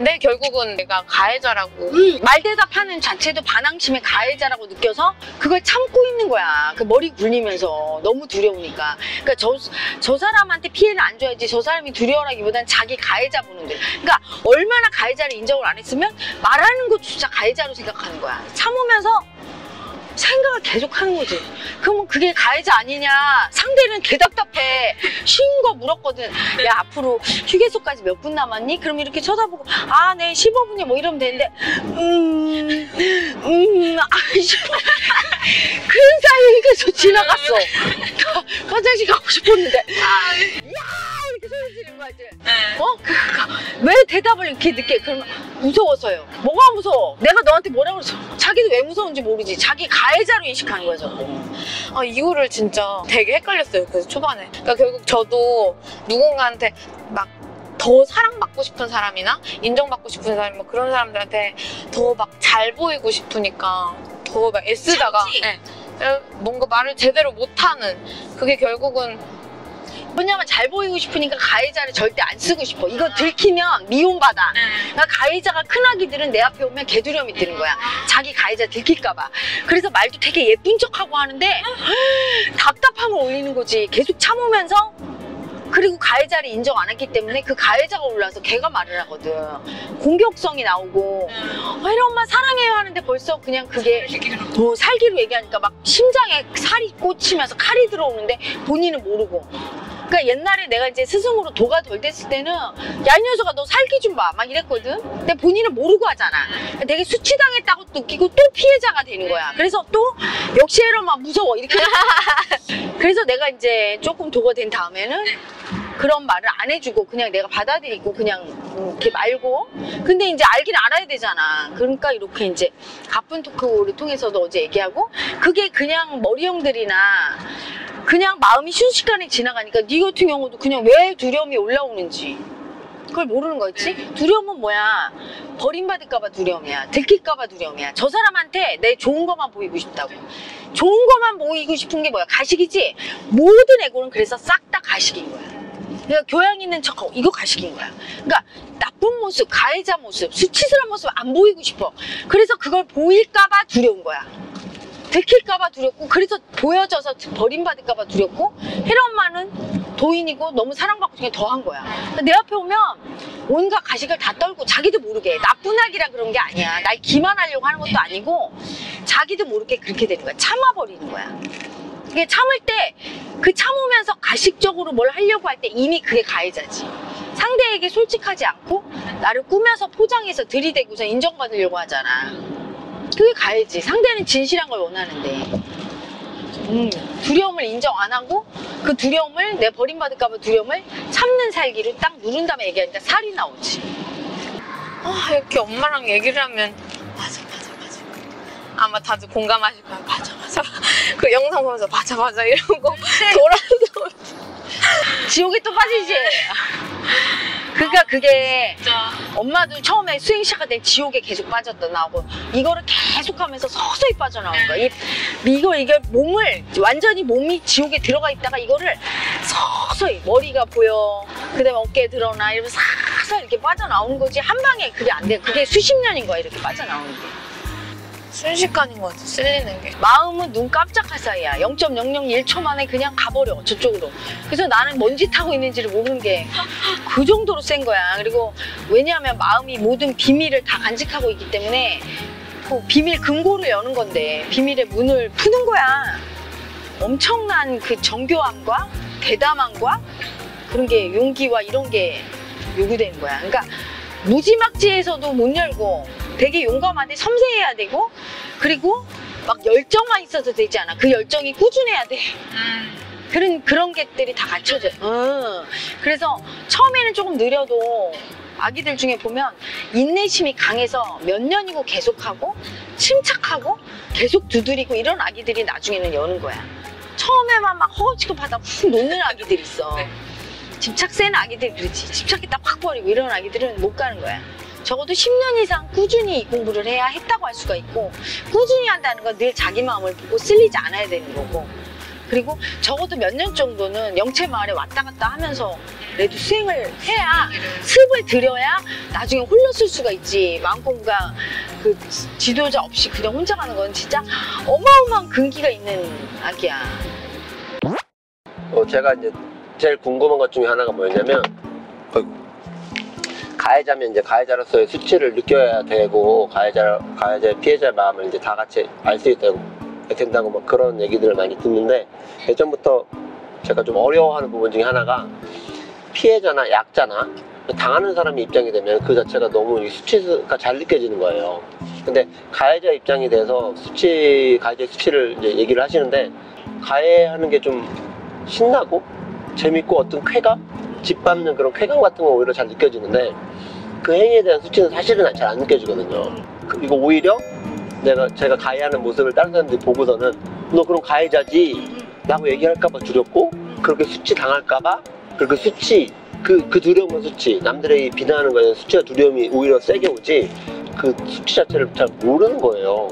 D: 근데 결국은 내가 가해자라고.
A: 말 대답하는 자체도 반항심의 가해자라고 느껴서 그걸 참고 있는 거야. 그 머리 굴리면서 너무 두려우니까. 그러니까 저, 저 사람한테 피해를 안 줘야지 저 사람이 두려워라기보단 자기 가해자 보는 거야. 그러니까 얼마나 가해자를 인정을 안 했으면 말하는 것조차 가해자로 생각하는 거야. 참으면서 생각을 계속 하는 거지. 그러면 그게 가해자 아니냐. 상대는 개 답답해. 쉬운 거 물었거든. 야, 앞으로 휴게소까지 몇 분 남았니? 그럼 이렇게 쳐다보고, 아, 네, 15분이 뭐 이러면 되는데, 음, 음, 아, 15분. 그 사이에 휴게소 지나갔어. 나 화장실 가고 싶었는데, 야! 이렇게 소리 지르는 거야, 이제. 어? 그, 그, 왜 대답을 이렇게 늦게? 그러면 무서워서요. 뭐가 무서워? 내가 너한테 뭐라고 그랬어? 자기도 왜 무서운지 모르지. 자기 가해자로 인식하는 거야, 저거.
D: 아 이거를 진짜 되게 헷갈렸어요. 그래서 초반에. 그러니까 결국 저도 누군가한테 막 더 사랑받고 싶은 사람이나 인정받고 싶은 사람 뭐 그런 사람들한테 더 막 잘 보이고 싶으니까 더 막 애쓰다가. 예. 뭔가 말을 제대로 못하는 그게 결국은
A: 왜냐면 잘 보이고 싶으니까 가해자를 절대 안 쓰고 싶어. 이거 들키면 미움받아. 그러니까 가해자가 큰 아기들은 내 앞에 오면 개두려움이 드는 거야. 자기 가해자 들킬까봐. 그래서 말도 되게 예쁜 척하고 하는데 답답함을 올리는 거지. 계속 참으면서 그리고 가해자를 인정 안 했기 때문에 그 가해자가 올라서 걔가 말을 하거든. 공격성이 나오고 어, 혜라 엄마 사랑해요 하는데 벌써 그냥 그게 더 살기로 얘기하니까 막 심장에 살이 꽂히면서 칼이 들어오는데 본인은 모르고. 그러니까 옛날에 내가 이제 스승으로 도가 덜 됐을 때는 야 이 녀석아 너 살기 좀 봐 막 이랬거든. 근데 본인은 모르고 하잖아. 되게 수치당했다고 느끼고 또 피해자가 되는 거야. 그래서 또 역시 엄마 무서워 이렇게. 그래서 내가 이제 조금 도가 된 다음에는 그런 말을 안 해주고 그냥 내가 받아들이고 그냥 음, 이렇게 말고. 근데 이제 알긴 알아야 되잖아. 그러니까 이렇게 이제 가쁜 토크를 통해서도 어제 얘기하고 그게 그냥 머리형들이나 그냥 마음이 순식간에 지나가니까 네 같은 경우도 그냥 왜 두려움이 올라오는지. 그걸 모르는 거였지? 두려움은 뭐야? 버림받을까봐 두려움이야. 들킬까봐 두려움이야. 저 사람한테 내 좋은 것만 보이고 싶다고. 좋은 것만 보이고 싶은 게 뭐야? 가식이지? 모든 애고는 그래서 싹 다 가식인 거야 그러니까 교양 있는 척 하고 이거 가식인 거야. 그러니까 나쁜 모습, 가해자 모습, 수치스러운 모습 안 보이고 싶어. 그래서 그걸 보일까봐 두려운 거야. 들킬까봐 두렵고 그래서 보여져서 버림받을까봐 두렵고 혜라 엄마는 도인이고 너무 사랑받고 게 더한 거야. 그러니까 내 앞에 오면 온갖 가식을 다 떨고 자기도 모르게 나쁜 아기라 그런 게 아니야. 날 기만하려고 하는 것도 아니고 자기도 모르게 그렇게 되는 거야. 참아버리는 거야. 이게 참을 때 그 참으면서 가식적으로 뭘 하려고 할 때 이미 그게 가해자지. 상대에게 솔직하지 않고 나를 꾸며서 포장해서 들이대고서 인정받으려고 하잖아. 그게 가해지. 상대는 진실한 걸 원하는데. 음, 두려움을 인정 안 하고 그 두려움을 내 버림받을까봐 두려움을 참는 살기를 딱 누른 다음에 얘기하니까 살이 나오지.
D: 아 이렇게 엄마랑 얘기를 하면 아마 다들 공감하실 거야 맞아 맞아 그 영상 보면서 맞아 맞아 이러고 돌아서
A: 지옥에 또 빠지지. 그러니까 그게
D: 진짜
A: 엄마도 처음에 수행 시작할 때 지옥에 계속 빠졌다 나오고 이거를 계속하면서 서서히 빠져나오는 거야. 이, 이거 이게 몸을 완전히 몸이 지옥에 들어가 있다가 이거를 서서히 머리가 보여 그다음에 어깨에 드러나 이러면서 서서히 이렇게 빠져나오는 거지 한 방에 그게 안 돼. 그게 수십 년인 거야 이렇게 빠져나오는 게.
D: 순식간인 것 같아 쓸리는 게
A: 마음은 눈 깜짝할 사이야. 0.001초 만에 그냥 가버려 저쪽으로. 그래서 나는 뭔 짓 하고 있는지를 모르는 게 그 정도로 센 거야. 그리고 왜냐하면 마음이 모든 비밀을 다 간직하고 있기 때문에 그 비밀 금고를 여는 건데 비밀의 문을 푸는 거야. 엄청난 그 정교함과 대담함과 그런 게 용기와 이런 게 요구되는 거야. 그러니까 무지막지해서도 못 열고 되게 용감한데 섬세해야 되고 그리고 막 열정만 있어도 되지 않아. 그 열정이 꾸준해야 돼. 그런 그런 것들이 다 갖춰져. 어. 그래서 처음에는 조금 느려도 아기들 중에 보면 인내심이 강해서 몇 년이고 계속하고 침착하고 계속 두드리고 이런 아기들이 나중에는 여는 거야. 처음에만 막 허겁지겁 하다 훅 놓는 아기들 있어.
D: 네.
A: 집착 센 아기들 그렇지. 집착했다 확 버리고 이런 아기들은 못 가는 거야. 적어도 10년 이상 꾸준히 이 공부를 해야 했다고 할 수가 있고 꾸준히 한다는 건 늘 자기 마음을 보고 쓸리지 않아야 되는 거고 그리고 적어도 몇 년 정도는 영체 마을에 왔다 갔다 하면서 그래도 수행을 해야 습을 들여야 나중에 홀로 쓸 수가 있지 마음공부가 그 지- 지도자 없이 그냥 혼자 가는 건 진짜 어마어마한 근기가 있는 악이야
C: 어, 제가 이제 제일 궁금한 것 중에 하나가 뭐였냐면 어이구. 가해자면 이제 가해자로서의 수치를 느껴야 되고 가해자 가해자 피해자 마음을 이제 다 같이 알 수 있다고 된다고 막 그런 얘기들을 많이 듣는데 예전부터 제가 좀 어려워하는 부분 중에 하나가 피해자나 약자나 당하는 사람의 입장이 되면 그 자체가 너무 이 수치가 잘 느껴지는 거예요. 근데 가해자 입장이 돼서 수치 가해자 수치를 이제 얘기를 하시는데 가해하는 게 좀 신나고 재밌고 어떤 쾌감, 짓밟는 그런 쾌감 같은 거 오히려 잘 느껴지는데 그 행위에 대한 수치는 사실은 잘 안 느껴지거든요. 그- 이거 오히려 내가 제가 가해하는 모습을 다른 사람들이 보고서는 너 그럼 가해자지 라고 얘기할까봐 두렵고 그렇게 수치 당할까봐 그렇게 수치 그, 그 두려움과 수치, 남들이 비난하는 거에 수치와 두려움이 오히려 세게 오지, 그 수치 자체를 잘 모르는 거예요.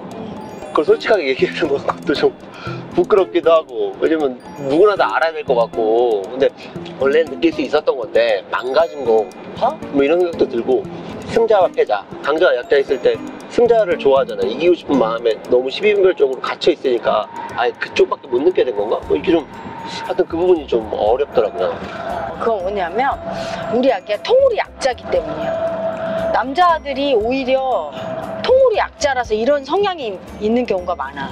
C: 그걸 솔직하게 얘기하는 것도 좀 부끄럽기도 하고, 왜냐면 누구나 다 알아야 될 것 같고, 근데 원래 느낄 수 있었던 건데, 망가진 거, 어? 뭐 이런 생각도 들고, 승자와 패자, 강자와 약자 있을 때, 승자를 좋아하잖아. 이기고 싶은 마음에 너무 시비분별적으로 갇혀 있으니까, 아예 그쪽밖에 못 느껴야 된 건가? 뭐 이렇게 좀, 하여튼 그 부분이 좀 어렵더라고요.
A: 그건 뭐냐면 우리 아기가 통우리 약자기 때문이야. 남자들이 오히려 통우리 약자라서 이런 성향이 있는 경우가 많아.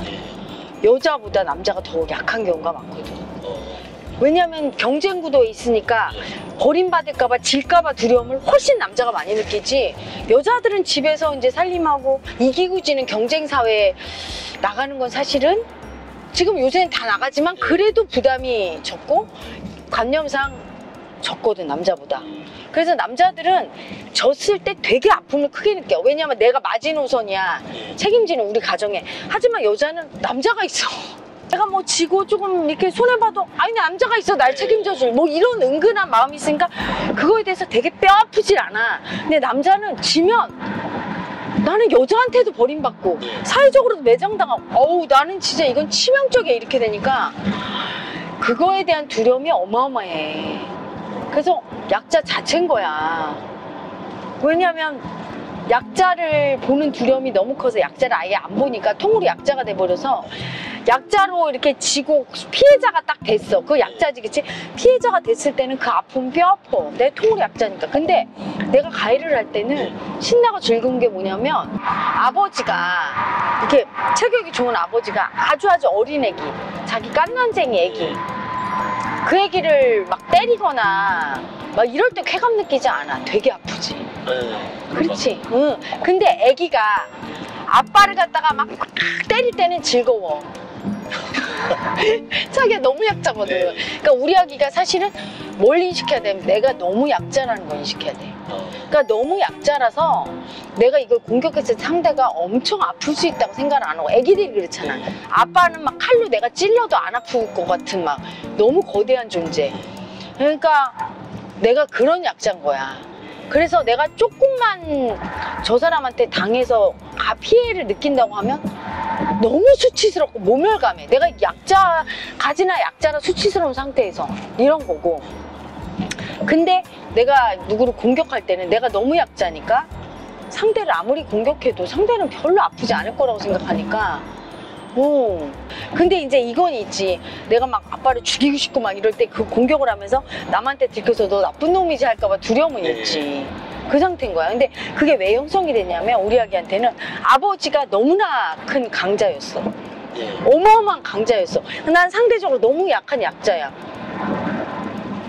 A: 여자보다 남자가 더 약한 경우가 많거든. 왜냐면 경쟁 구도에 있으니까 버림받을까봐 질까봐 두려움을 훨씬 남자가 많이 느끼지 여자들은 집에서 이제 살림하고 이기고 지는 경쟁 사회에 나가는 건 사실은 지금 요새는 다 나가지만 그래도 부담이 적고 관념상 적거든 남자보다 그래서 남자들은 졌을 때 되게 아픔을 크게 느껴 왜냐면 내가 마지노선이야. 책임지는 우리 가정에. 하지만 여자는 남자가 있어. 내가 뭐 지고 조금 이렇게 손해봐도 아니 남자가 있어. 날 책임져줄. 뭐 이런 은근한 마음이 있으니까 그거에 대해서 되게 뼈 아프질 않아. 근데 남자는 지면 나는 여자한테도 버림받고 사회적으로도 매장당하고. 어우 나는 진짜 이건 치명적이야. 이렇게 되니까 그거에 대한 두려움이 어마어마해. 그래서 약자 자체인 거야 왜냐면 약자를 보는 두려움이 너무 커서 약자를 아예 안 보니까 통으로 약자가 돼버려서 약자로 이렇게 지고 피해자가 딱 됐어. 그 약자지겠지? 피해자가 됐을 때는 그 아픔 뼈 아파. 내 통으로 약자니까. 근데 내가 가해를 할 때는 신나고 즐거운 게 뭐냐면 아버지가 이렇게 체격이 좋은 아버지가 아주 아주 어린 애기, 자기 깐난쟁이 애기, 그 애기를 막 때리거나 막 이럴 때 쾌감 느끼지 않아. 되게 아프지. 그렇지. 응. 근데 아기가 아빠를 갖다가 막 때릴 때는 즐거워. 자기가 너무 약자거든.
C: 네.
A: 그러니까 우리 아기가 사실은 뭘 인식해야 되면 내가 너무 약자라는 걸 인식해야 돼. 그러니까 너무 약자라서 내가 이걸 공격했을 때 상대가 엄청 아플 수 있다고 생각을 안 하고 애기들이 그렇잖아. 아빠는 막 칼로 내가 찔러도 안 아플 것 같은 막 너무 거대한 존재. 그러니까 내가 그런 약자인 거야. 그래서 내가 조금만 저 사람한테 당해서 가 피해를 느낀다고 하면 너무 수치스럽고 모멸감해. 내가 약자 가지나 약자라 수치스러운 상태에서 이런 거고. 근데 내가 누구를 공격할 때는 내가 너무 약자니까 상대를 아무리 공격해도 상대는 별로 아프지 않을 거라고 생각하니까. 어. 근데 이제 이건 있지. 내가 막 아빠를 죽이고 싶고 막 이럴 때 그 공격을 하면서 남한테 들켜서 너 나쁜 놈이지 할까봐 두려움은
C: 네.
A: 있지. 그 상태인 거야. 근데 그게 왜 형성이 됐냐면 우리 아기한테는 아버지가 너무나 큰 강자였어. 어마어마한 강자였어. 난 상대적으로 너무 약한 약자야.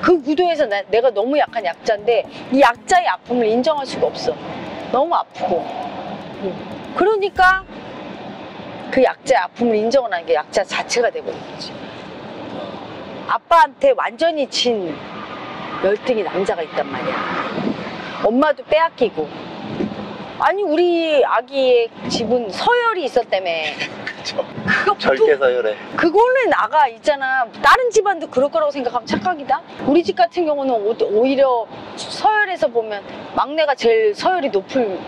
A: 그 구도에서 나- 내가 너무 약한 약자인데 이 약자의 아픔을 인정할 수가 없어. 너무 아프고. 응. 그러니까 그 약자의 아픔을 인정을 하는 게 약자 자체가 되버린 거지. 아빠한테 완전히 진 열등이 남자가 있단 말이야. 엄마도 빼앗기고. 아니 우리 아기의 집은 서열이 있었다며. 그거
C: 절대 서열해.
A: 그거는 나가 있잖아. 다른 집안도 그럴 거라고 생각하면 착각이다. 우리 집 같은 경우는 오- 오히려 서열에서 보면 막내가 제일 서열이 높을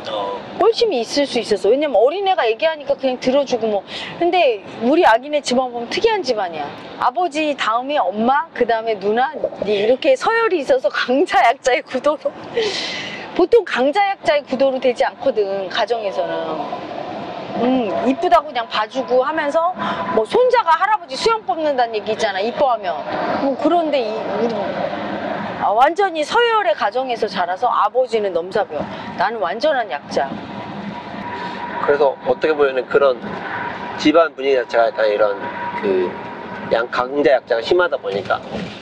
A: 꼴심이 있을 수 있었어. 왜냐면 어린애가 얘기하니까 그냥 들어주고 뭐. 근데 우리 아기네 집안 보면 특이한 집안이야. 아버지 다음에 엄마, 그 다음에 누나 이렇게 서열이 있어서 강자 약자의 구도로. 보통 강자 약자의 구도로 되지 않거든 가정에서는. 음, 이쁘다고 그냥 봐주고 하면서 뭐 손자가 할아버지 수영 뽑는다는 얘기 있잖아 이뻐하면. 뭐 그런데 이 우리 아, 완전히 서열의 가정에서 자라서 아버지는 넘사벽. 나는 완전한 약자.
C: 그래서 어떻게 보면 그런 집안 분위기 자체가 약간 이런 그 양 강자 약자가 심하다 보니까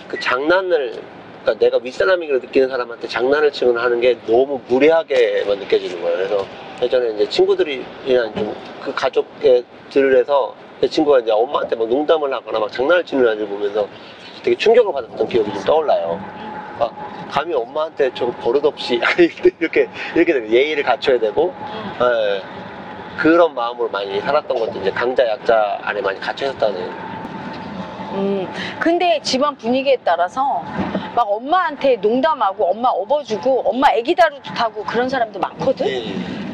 C: 그 장난을 그러니까 내가 윗사람이기로 느끼는 사람한테 장난을 치거나 하는 게 너무 무례하게만 느껴지는 거예요. 그래서 예전에 이제 친구들이랑 좀그 가족의 들에서 제 친구가 이제 엄마한테 막 농담을 하거나 막 장난을 치는 아이를 보면서 되게 충격을 받았던 기억이 좀 떠올라요. 아, 감히 엄마한테 저 버릇없이 이렇게 이렇게 되고 예의를 갖춰야 되고 예. 그런 마음으로 많이 살았던 것도 이제 강자 약자 안에 많이 갇혀 있었다는
A: 음 근데 집안 분위기에 따라서 막 엄마한테 농담하고 엄마 업어주고 엄마 애기 다루도 타고 그런 사람도 많거든.
C: 예.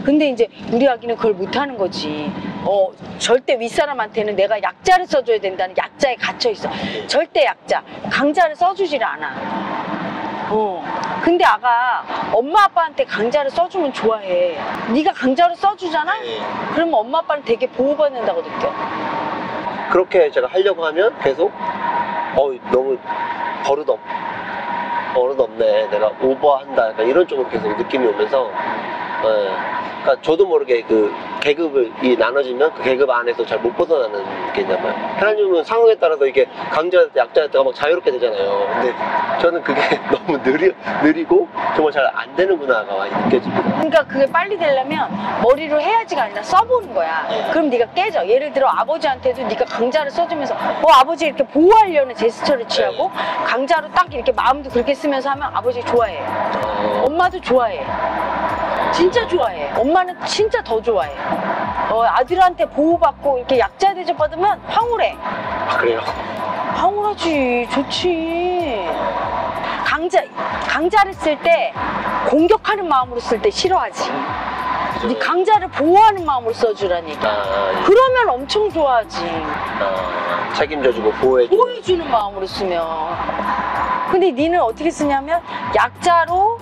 A: 근데 이제 우리 아기는 그걸 못하는 거지. 어 절대 윗사람한테는 내가 약자를 써줘야 된다는 약자에 갇혀 있어. 절대 약자, 강자를 써주질 않아. 어. 근데 아가 엄마 아빠한테 강자를 써주면 좋아해. 네가 강자로 써주잖아?
C: 예.
A: 그러면 엄마 아빠는 되게 보호받는다고 느껴.
C: 그렇게 제가 하려고 하면 계속 어 너무 버릇 없 버릇 없네. 내가 오버한다. 약간 이런 쪽으로 계속 느낌이 오면서 예. 그러니까 저도 모르게 그 계급을 이 나눠지면 그 계급 안에서 잘 못 벗어나는 게 있나 봐요. 하나님은 상황에 따라서 이게 강자한테 약자한테가 막 자유롭게 되잖아요. 근데 저는 그게 너무 느리, 느리고 정말 잘 안 되는구나가 많이 느껴집니다.
A: 그러니까 그게 빨리 되려면 머리로 해야지가 아니라 써보는 거야. 그럼 네가 깨져. 예를 들어 아버지한테도 네가 강자를 써주면서 어 아버지 이렇게 보호하려는 제스처를 취하고 강자로 딱 이렇게 마음도 그렇게 쓰면서 하면 아버지 좋아해.
C: 어,
A: 엄마도 좋아해. 진짜 좋아해. 엄마는 진짜 더 좋아해. 어, 아들한테 보호받고 이렇게 약자 대접 받으면 황홀해.
C: 아, 그래요?
A: 황홀하지. 좋지. 강자, 강자를 쓸 때 공격하는 마음으로 쓸 때 싫어하지. 네 강자를 보호하는 마음으로 써주라니까.
C: 아,
A: 그러면 엄청 좋아하지.
C: 아, 책임져주고 보호해주고
A: 보호해주는 마음으로 쓰면. 근데 니는 어떻게 쓰냐면 약자로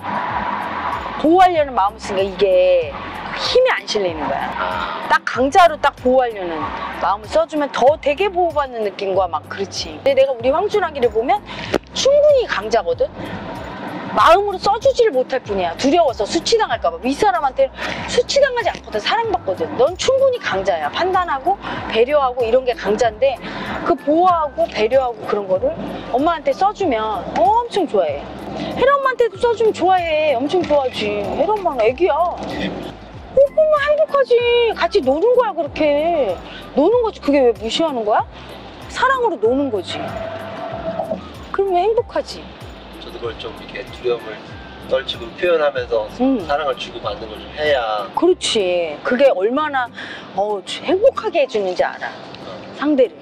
A: 보호하려는 마음을 쓰니까 이게 힘이 안 실리는 거야.
C: 아,
A: 딱 강자로 딱 보호하려는 마음을 써주면 더 되게 보호받는 느낌과 막 그렇지. 근데 내가 우리 황준아기를 보면 충분히 강자거든. 마음으로 써주지를 못할 뿐이야. 두려워서 수치당할까봐. 윗사람한테 수치당하지 않거든. 사랑받거든. 넌 충분히 강자야. 판단하고 배려하고 이런 게 강자인데 그 보호하고 배려하고 그런 거를 엄마한테 써주면 엄청 좋아해. 혜라 엄마한테도 써주면 좋아해. 엄청 좋아하지. 혜라 엄마는 애기야. 조금만 행복하지. 같이 노는 거야, 그렇게. 노는 거지. 그게 왜 무시하는 거야? 사랑으로 노는 거지. 그러면 행복하지.
C: 저도 그걸 좀 이렇게 두려움을 떨치고 표현하면서
A: 음.
C: 사랑을 주고받는 걸 좀 해야
A: 그렇지. 그게 얼마나 어, 행복하게 해주는지 알아. 상대를.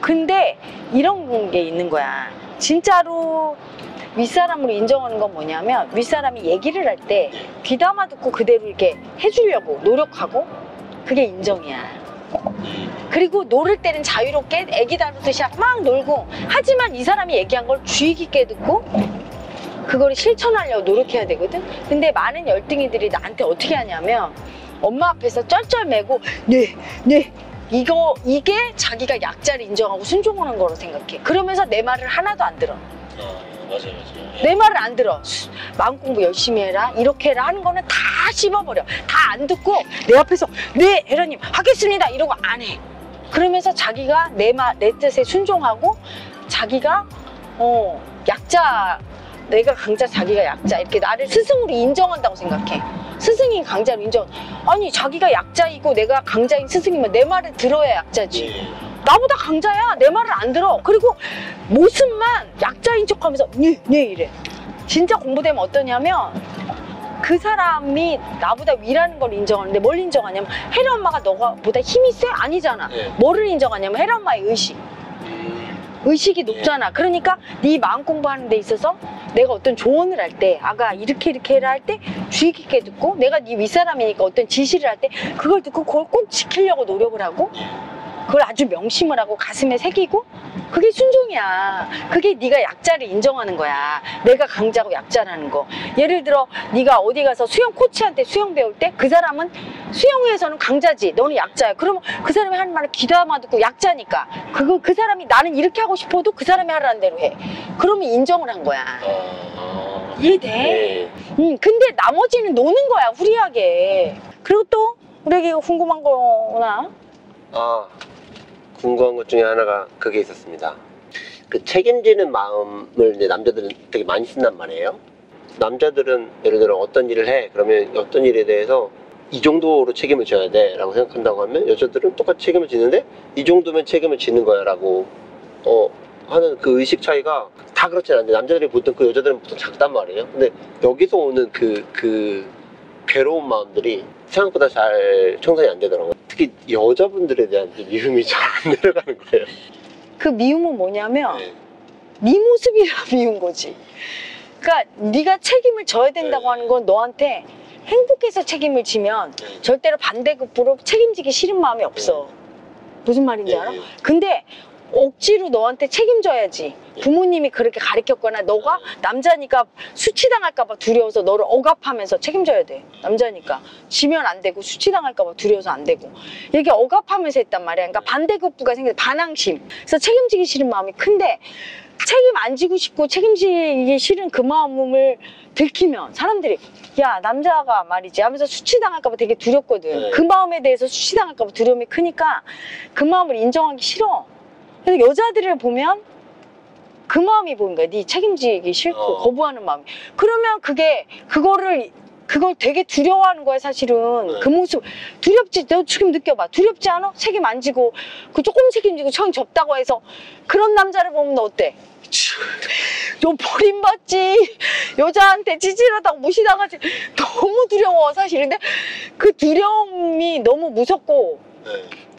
A: 근데 이런 게 있는 거야. 진짜로 윗사람으로 인정하는 건 뭐냐면 윗사람이 얘기를 할 때 귀담아 듣고 그대로 이렇게 해주려고 노력하고 그게 인정이야. 그리고 놀 때는 자유롭게 애기 다루듯이 막 놀고 하지만 이 사람이 얘기한 걸 주의 깊게 듣고 그거를 실천하려고 노력해야 되거든. 근데 많은 열등이들이 나한테 어떻게 하냐면 엄마 앞에서 쩔쩔매고 네, 네. 이거 이게 자기가 약자를 인정하고 순종하는 거로 생각해. 그러면서 내 말을 하나도 안 들어.
C: 어, 맞아요 맞아요
A: 내 말을 안 들어. 수- 마음 공부 열심히 해라. 이렇게 해라 하는 거는 다 씹어버려. 다 안 듣고 내 앞에서 네, 혜라님 하겠습니다. 이러고 안 해. 그러면서 자기가 내 말, 내 뜻에 순종하고 자기가 어 약자 내가 강자 자기가 약자 이렇게 나를 스승으로 인정한다고 생각해. 스승이 강자로 인정. 아니 자기가 약자이고 내가 강자인 스승이면 내 말을 들어야 약자지.
C: 예.
A: 나보다 강자야. 내 말을 안 들어. 그리고 모습만 약자인 척하면서 네, 네 이래. 진짜 공부되면 어떠냐면 그 사람이 나보다 위라는 걸 인정하는데 뭘 인정하냐면 혜라 엄마가 너가보다 힘이 세? 아니잖아.
C: 예.
A: 뭐를 인정하냐면 혜라 엄마의 의식.
C: 음,
A: 의식이 높잖아. 그러니까 네 마음 공부하는 데 있어서 내가 어떤 조언을 할 때 아가 이렇게 이렇게 해라 할 때 주의 깊게 듣고 내가 네 윗사람이니까 어떤 지시를 할 때 그걸 듣고 그걸 꼭 지키려고 노력을 하고 그걸 아주 명심을 하고 가슴에 새기고 그게 순종이야. 그게 네가 약자를 인정하는 거야. 내가 강자고 약자라는 거. 예를 들어 네가 어디 가서 수영 코치한테 수영 배울 때 그 사람은 수영에서는 강자지. 너는 약자야. 그러면 그 사람이 하는 말을 귀담아 듣고 약자니까. 그거 그 사람이 나는 이렇게 하고 싶어도 그 사람이 하라는 대로 해. 그러면 인정을 한 거야.
C: 어,
A: 이해돼?
C: 예.
A: 응, 근데 나머지는 노는 거야, 후리하게. 그리고 또, 우리에게 궁금한 거나,
C: 아 궁금한 것 중에 하나가 그게 있었습니다. 그 책임지는 마음을 이제 남자들은 되게 많이 쓴단 말이에요. 남자들은 예를 들어 어떤 일을 해 그러면 어떤 일에 대해서 이 정도로 책임을 져야 돼 라고 생각한다고 하면 여자들은 똑같이 책임을 지는데 이 정도면 책임을 지는 거야 라고 어 하는 그 의식 차이가 다 그렇진 않은데 남자들이 보통 그 여자들은 보통 작단 말이에요. 근데 여기서 오는 그 그 괴로운 마음들이 생각보다 잘 청산이 안 되더라고요. 특히 여자분들에 대한 좀 미움이 잘 안 내려가는 거예요.
A: 그 미움은 뭐냐면,
C: 네.
A: 네 모습이라 미운 거지. 그러니까 네가 책임을 져야 된다고
C: 네.
A: 하는 건 너한테 행복해서 책임을 지면
C: 네.
A: 절대로 반대급부로 책임지기 싫은 마음이 없어. 무슨 말인지 알아?
C: 네.
A: 근데 억지로 너한테 책임져야지. 부모님이 그렇게 가르쳤거나 너가 남자니까 수치당할까 봐 두려워서 너를 억압하면서 책임져야 돼. 남자니까. 지면 안 되고 수치당할까 봐 두려워서 안 되고. 이렇게 억압하면서 했단 말이야. 그러니까 반대급부가 생겨서 반항심. 그래서 책임지기 싫은 마음이 큰데 책임 안 지고 싶고 책임지기 싫은 그 마음을 들키면 사람들이 야 남자가 말이지 하면서 수치당할까봐 되게 두렵거든.
C: 네.
A: 그 마음에 대해서 수치당할까봐 두려움이 크니까 그 마음을 인정하기 싫어. 그래서 여자들을 보면 그 마음이 보인 거야. 네 책임지기 싫고
C: 어.
A: 거부하는 마음이. 그러면 그게 그거를 그걸 되게 두려워하는 거야 사실은
C: 네.
A: 그 모습 두렵지 너 지금 느껴봐 두렵지 않아 책임 안 지고 그 조금 책임지고 청 접다고 해서 그런 남자를 보면 너 어때 좀 버림받지 여자한테 찌질하다고 무시당하지 너무 두려워 사실인데 그 두려움이 너무 무섭고
C: 네.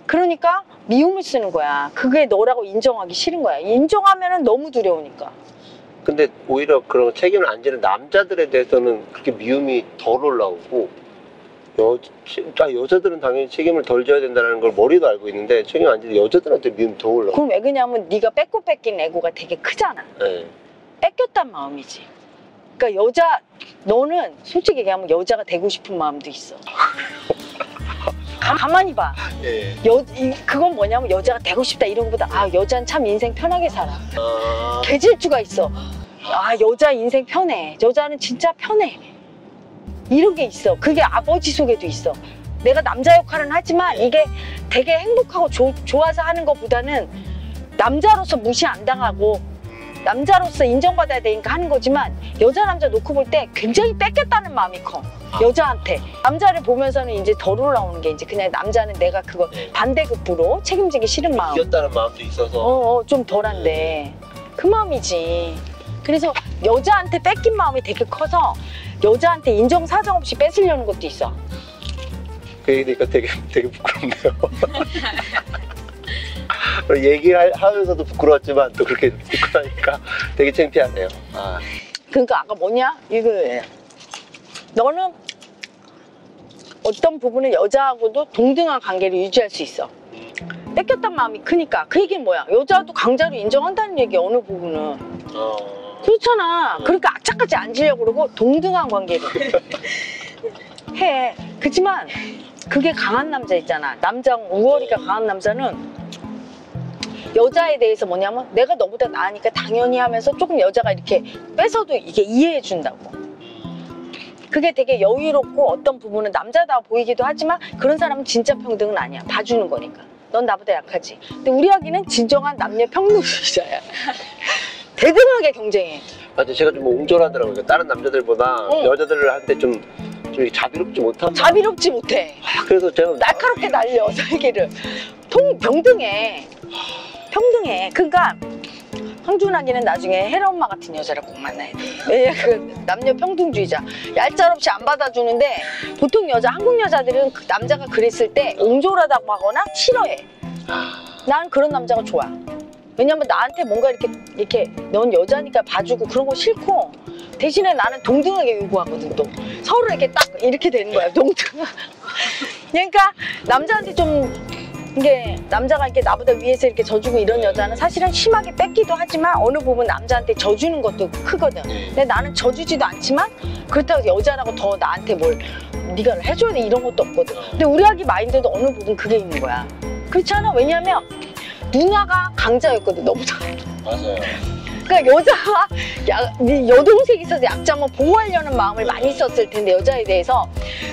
A: 그러니까 미움을 쓰는 거야. 그게 너라고 인정하기 싫은 거야. 인정하면은 너무 두려우니까.
C: 근데 오히려 그런 책임을 안 지는 남자들에 대해서는 그렇게 미움이 덜 올라오고 여, 아, 여자들은 당연히 책임을 덜 져야 된다는 걸 머리도 알고 있는데 책임 안 지는 여자들한테 미움이 더 올라오고
A: 그럼 왜 그냐면 네가 뺏고 뺏긴 애고가 되게 크잖아.
C: 네.
A: 뺏겼단 마음이지. 그러니까 여자 너는 솔직히 얘기하면 여자가 되고 싶은 마음도 있어. 가, 가만히 봐.
C: 예.
A: 여, 이, 그건 뭐냐면 여자가 되고 싶다 이런 것보다 아 여자는 참 인생 편하게 살아.
C: 아,
A: 개질주가 있어. 아, 여자 인생 편해. 여자는 진짜 편해. 이런 게 있어. 그게 아버지 속에도 있어. 내가 남자 역할은 하지만 이게 되게 행복하고 조- 좋아서 하는 것보다는 남자로서 무시 안 당하고 남자로서 인정받아야 되니까 하는 거지만 여자 남자 놓고 볼 때 굉장히 뺏겼다는 마음이 커. 여자한테 남자를 보면서는 이제 덜 올라오는 게 이제 그냥 남자는 내가 그거 반대급부로 책임지기 싫은 마음.
C: 이겼다는 마음도 있어서
A: 어, 어, 좀 덜한데 그 마음이지. 그래서 여자한테 뺏긴 마음이 되게 커서 여자한테 인정 사정 없이 뺏으려는 것도 있어.
C: 그 얘기니까 되게 되게 부끄럽네요. 얘기하면서도 부끄러웠지만 또 그렇게 듣고 나니까 되게 창피하네요. 아,
A: 그러니까 아까 뭐냐? 이거 너는 어떤 부분은 여자하고도 동등한 관계를 유지할 수 있어. 뺏겼단 마음이 크니까 그 얘기는 뭐야? 여자도 강자로 인정한다는 얘기 어느 부분은
C: 어,
A: 그렇잖아. 그러니까 악착같이 앉으려고 그러고 동등한 관계로 해. 그렇지만 그게 강한 남자 있잖아. 남자 우월이가 강한 남자는 여자에 대해서 뭐냐면 내가 너보다 나으니까 당연히 하면서 조금 여자가 이렇게 뺏어도 이게 이해해 준다고. 그게 되게 여유롭고 어떤 부분은 남자다워 보이기도 하지만 그런 사람은 진짜 평등은 아니야. 봐주는 거니까. 넌 나보다 약하지. 근데 우리 아기는 진정한 남녀 평등주의자야. 대등하게 경쟁해.
C: 맞아 제가 좀 옹졸하더라고요. 다른 남자들보다
A: 응.
C: 여자들한테 좀, 좀 이렇게 자비롭지 못한.
A: 자비롭지 못해.
C: 아, 그래서 제가
A: 날카롭게 날려 살기를 통 평등해 평등해 그러니까 황준하기는 나중에 혜라 엄마 같은 여자를 꼭 만나야 돼. 왜냐 그 남녀 평등주의자. 얄짤없이 안 받아주는데 보통 여자 한국 여자들은 그 남자가 그랬을 때 옹졸하다고 하거나 싫어해.
C: 아,
A: 난 그런 남자가 좋아. 왜냐면 나한테 뭔가 이렇게 이렇게 넌 여자니까 봐주고 그런 거 싫고 대신에 나는 동등하게 요구하거든 또. 서로 이렇게 딱 이렇게 되는 거야 동등. 그러니까 남자한테 좀 이게 남자가 이렇게 나보다 위에서 이렇게 져주고 이런 여자는 사실은 심하게 뺏기도 하지만 어느 부분 남자한테 져주는 것도 크거든. 근데 나는 져주지도 않지만 그렇다고 여자라고 더 나한테 뭘 네가 해줘야 돼? 이런 것도 없거든. 근데 우리 아기 마인드도 어느 부분 그게 있는 거야. 그렇지 않아? 왜냐면 누나가 강자였거든 너보다.
C: 맞아요.
A: 그러니까 여자가 야, 네 여동생이 있어서 약자면 보호하려는 마음을 많이 썼을 텐데 여자에 대해서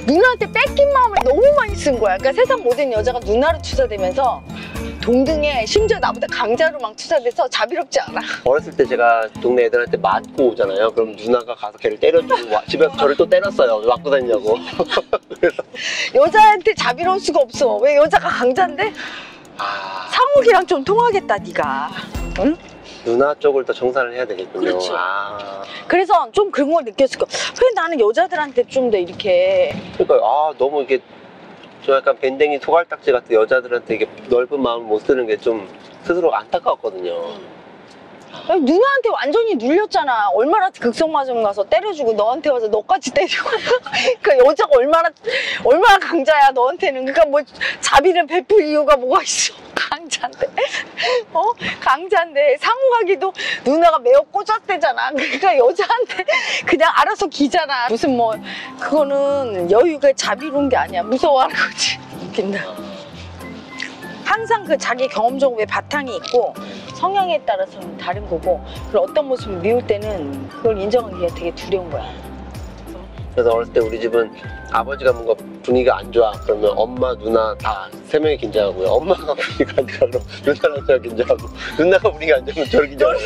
A: 누나한테 뺏긴 마음을 너무 많이 쓴 거야 그러니까 세상 모든 여자가 누나로 투사되면서 동등해 심지어 나보다 강자로 막 투사돼서 자비롭지 않아
C: 어렸을 때 제가 동네 애들한테 맞고 오잖아요. 그럼 누나가 가서 걔를 때려주고 와- 집에 저를 또 때렸어요. 맞고 다니냐고. 그래서
A: 여자한테 자비로울 수가 없어 왜 여자가 강자인데?
C: 아,
A: 상욱이랑 좀 통하겠다 네가 응?
C: 누나 쪽을 더 정산을 해야 되겠군요.
A: 그렇죠.
C: 아,
A: 그래서 좀 그런 걸 느꼈을 거야 왜 나는 여자들한테 좀 더 이렇게
C: 그러니까 아 너무 이게 좀 약간 밴댕이 소갈딱지 같은 여자들한테 이게 넓은 마음을 못 쓰는 게 좀 스스로 안타까웠거든요.
A: 아니, 누나한테 완전히 눌렸잖아. 얼마나 극성마점 가서 때려주고 너한테 와서 너까지 때리고. 그러니까 여자가 얼마나 얼마나 강자야 너한테는. 그러니까 뭐 자비를 베풀 이유가 뭐가 있어? 강자인데. 어? 강자인데 상호 가기도 누나가 매어 꽂았대잖아. 그러니까 여자한테 그냥 알아서 기잖아. 무슨 뭐 그거는 여유가 자비로운 게 아니야. 무서워하는 거지. 웃긴다. 항상 그 자기 경험적으로 바탕이 있고 성향에 따라서는 다른 거고 그리고 어떤 모습을 미울 때는 그걸 인정하기가 되게 두려운 거야.
C: 그래서 어렸을 때 우리 집은 아버지가 뭔가 분위기가 안 좋아. 그러면 엄마 누나 다 세 명이 긴장하고요. 엄마가 분위기가 안 좋아 그럼 누나랑 제가 긴장하고. 누나가 분위기가 안 좋으면 저를 긴장하고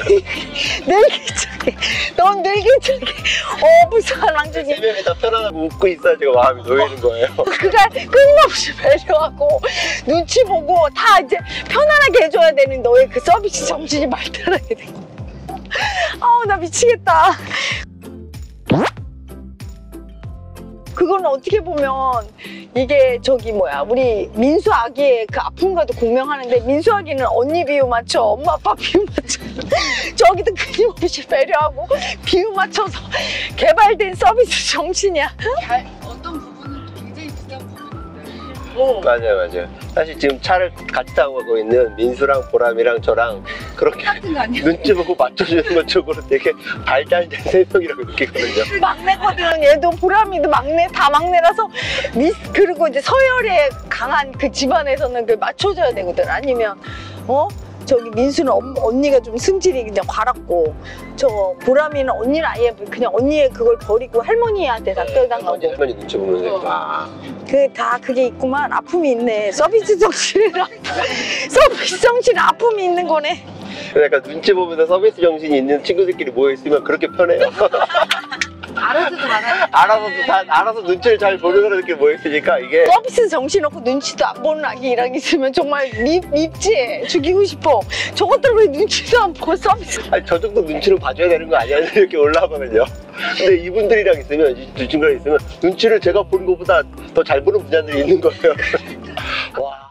A: 늙기차게 넌 늙기차게 어 무서운
C: 세
A: 왕중이
C: 명이 다 편안하고 웃고 있어야 제가 마음이 놓이는 거예요.
A: 그가 끊임없이 배려하고 눈치 보고 다 이제 편안하게 해줘야 되는 너의 그 서비스 정신이 말따라야. 돼. 아우 나 미치겠다. 그거는 어떻게 보면 이게 저기 뭐야 우리 민수 아기의 그 아픔과도 공명하는데 민수 아기는 언니 비유 맞춰 엄마 아빠 비유 맞춰 저기도 끊임없이 배려하고 비유 맞춰서 개발된 서비스 정신이야.
E: 부분인데
C: 맞아요 맞아요 사실 지금 차를 같이 타고 가고 있는 민수랑 보람이랑 저랑 그렇게? 눈치 보고 맞춰주는 것 쪽으로 되게 발달된 세 명이라고 느끼거든요
A: 막내거든. 얘도 보람이도 막내, 다 막내라서 미스 그리고 이제 서열에 강한 그 집안에서는 그 맞춰줘야 되거든. 아니면 어 저기 민수는 엄- 언니가 좀 승질이 그냥 과랐고 저 보람이는 언니는 아예 그냥 언니의 그걸 버리고 할머니한테 다
C: 할머니
A: 떠당하고
C: 할머니 눈치 보면서
E: 어.
A: 아그다 그게 있구만 아픔이 있네. 서비스 정신은 서비스 정신 아픔이 있는 거네.
C: 그러니까 눈치 보면서 서비스 정신이 있는 친구들끼리 모여 있으면 그렇게 편해요.
E: 알아서도 알아
C: 알아서 다 알아서 눈치를 잘 보는 사람들끼리 모여 있으니까 이게
A: 서비스 정신 없고 눈치도 안 보는 아기랑 있으면 정말 밉, 밉지. 죽이고 싶어. 저것들 왜 눈치도 안 보고 서비스.
C: 아니, 저 정도 눈치를 봐줘야 되는 거 아니야? 이렇게 올라가거든요. 근데 이분들이랑 있으면 이두 친구랑 있으면 눈치를 제가 보는 것보다 더 잘 보는 분야들이 있는 거예요.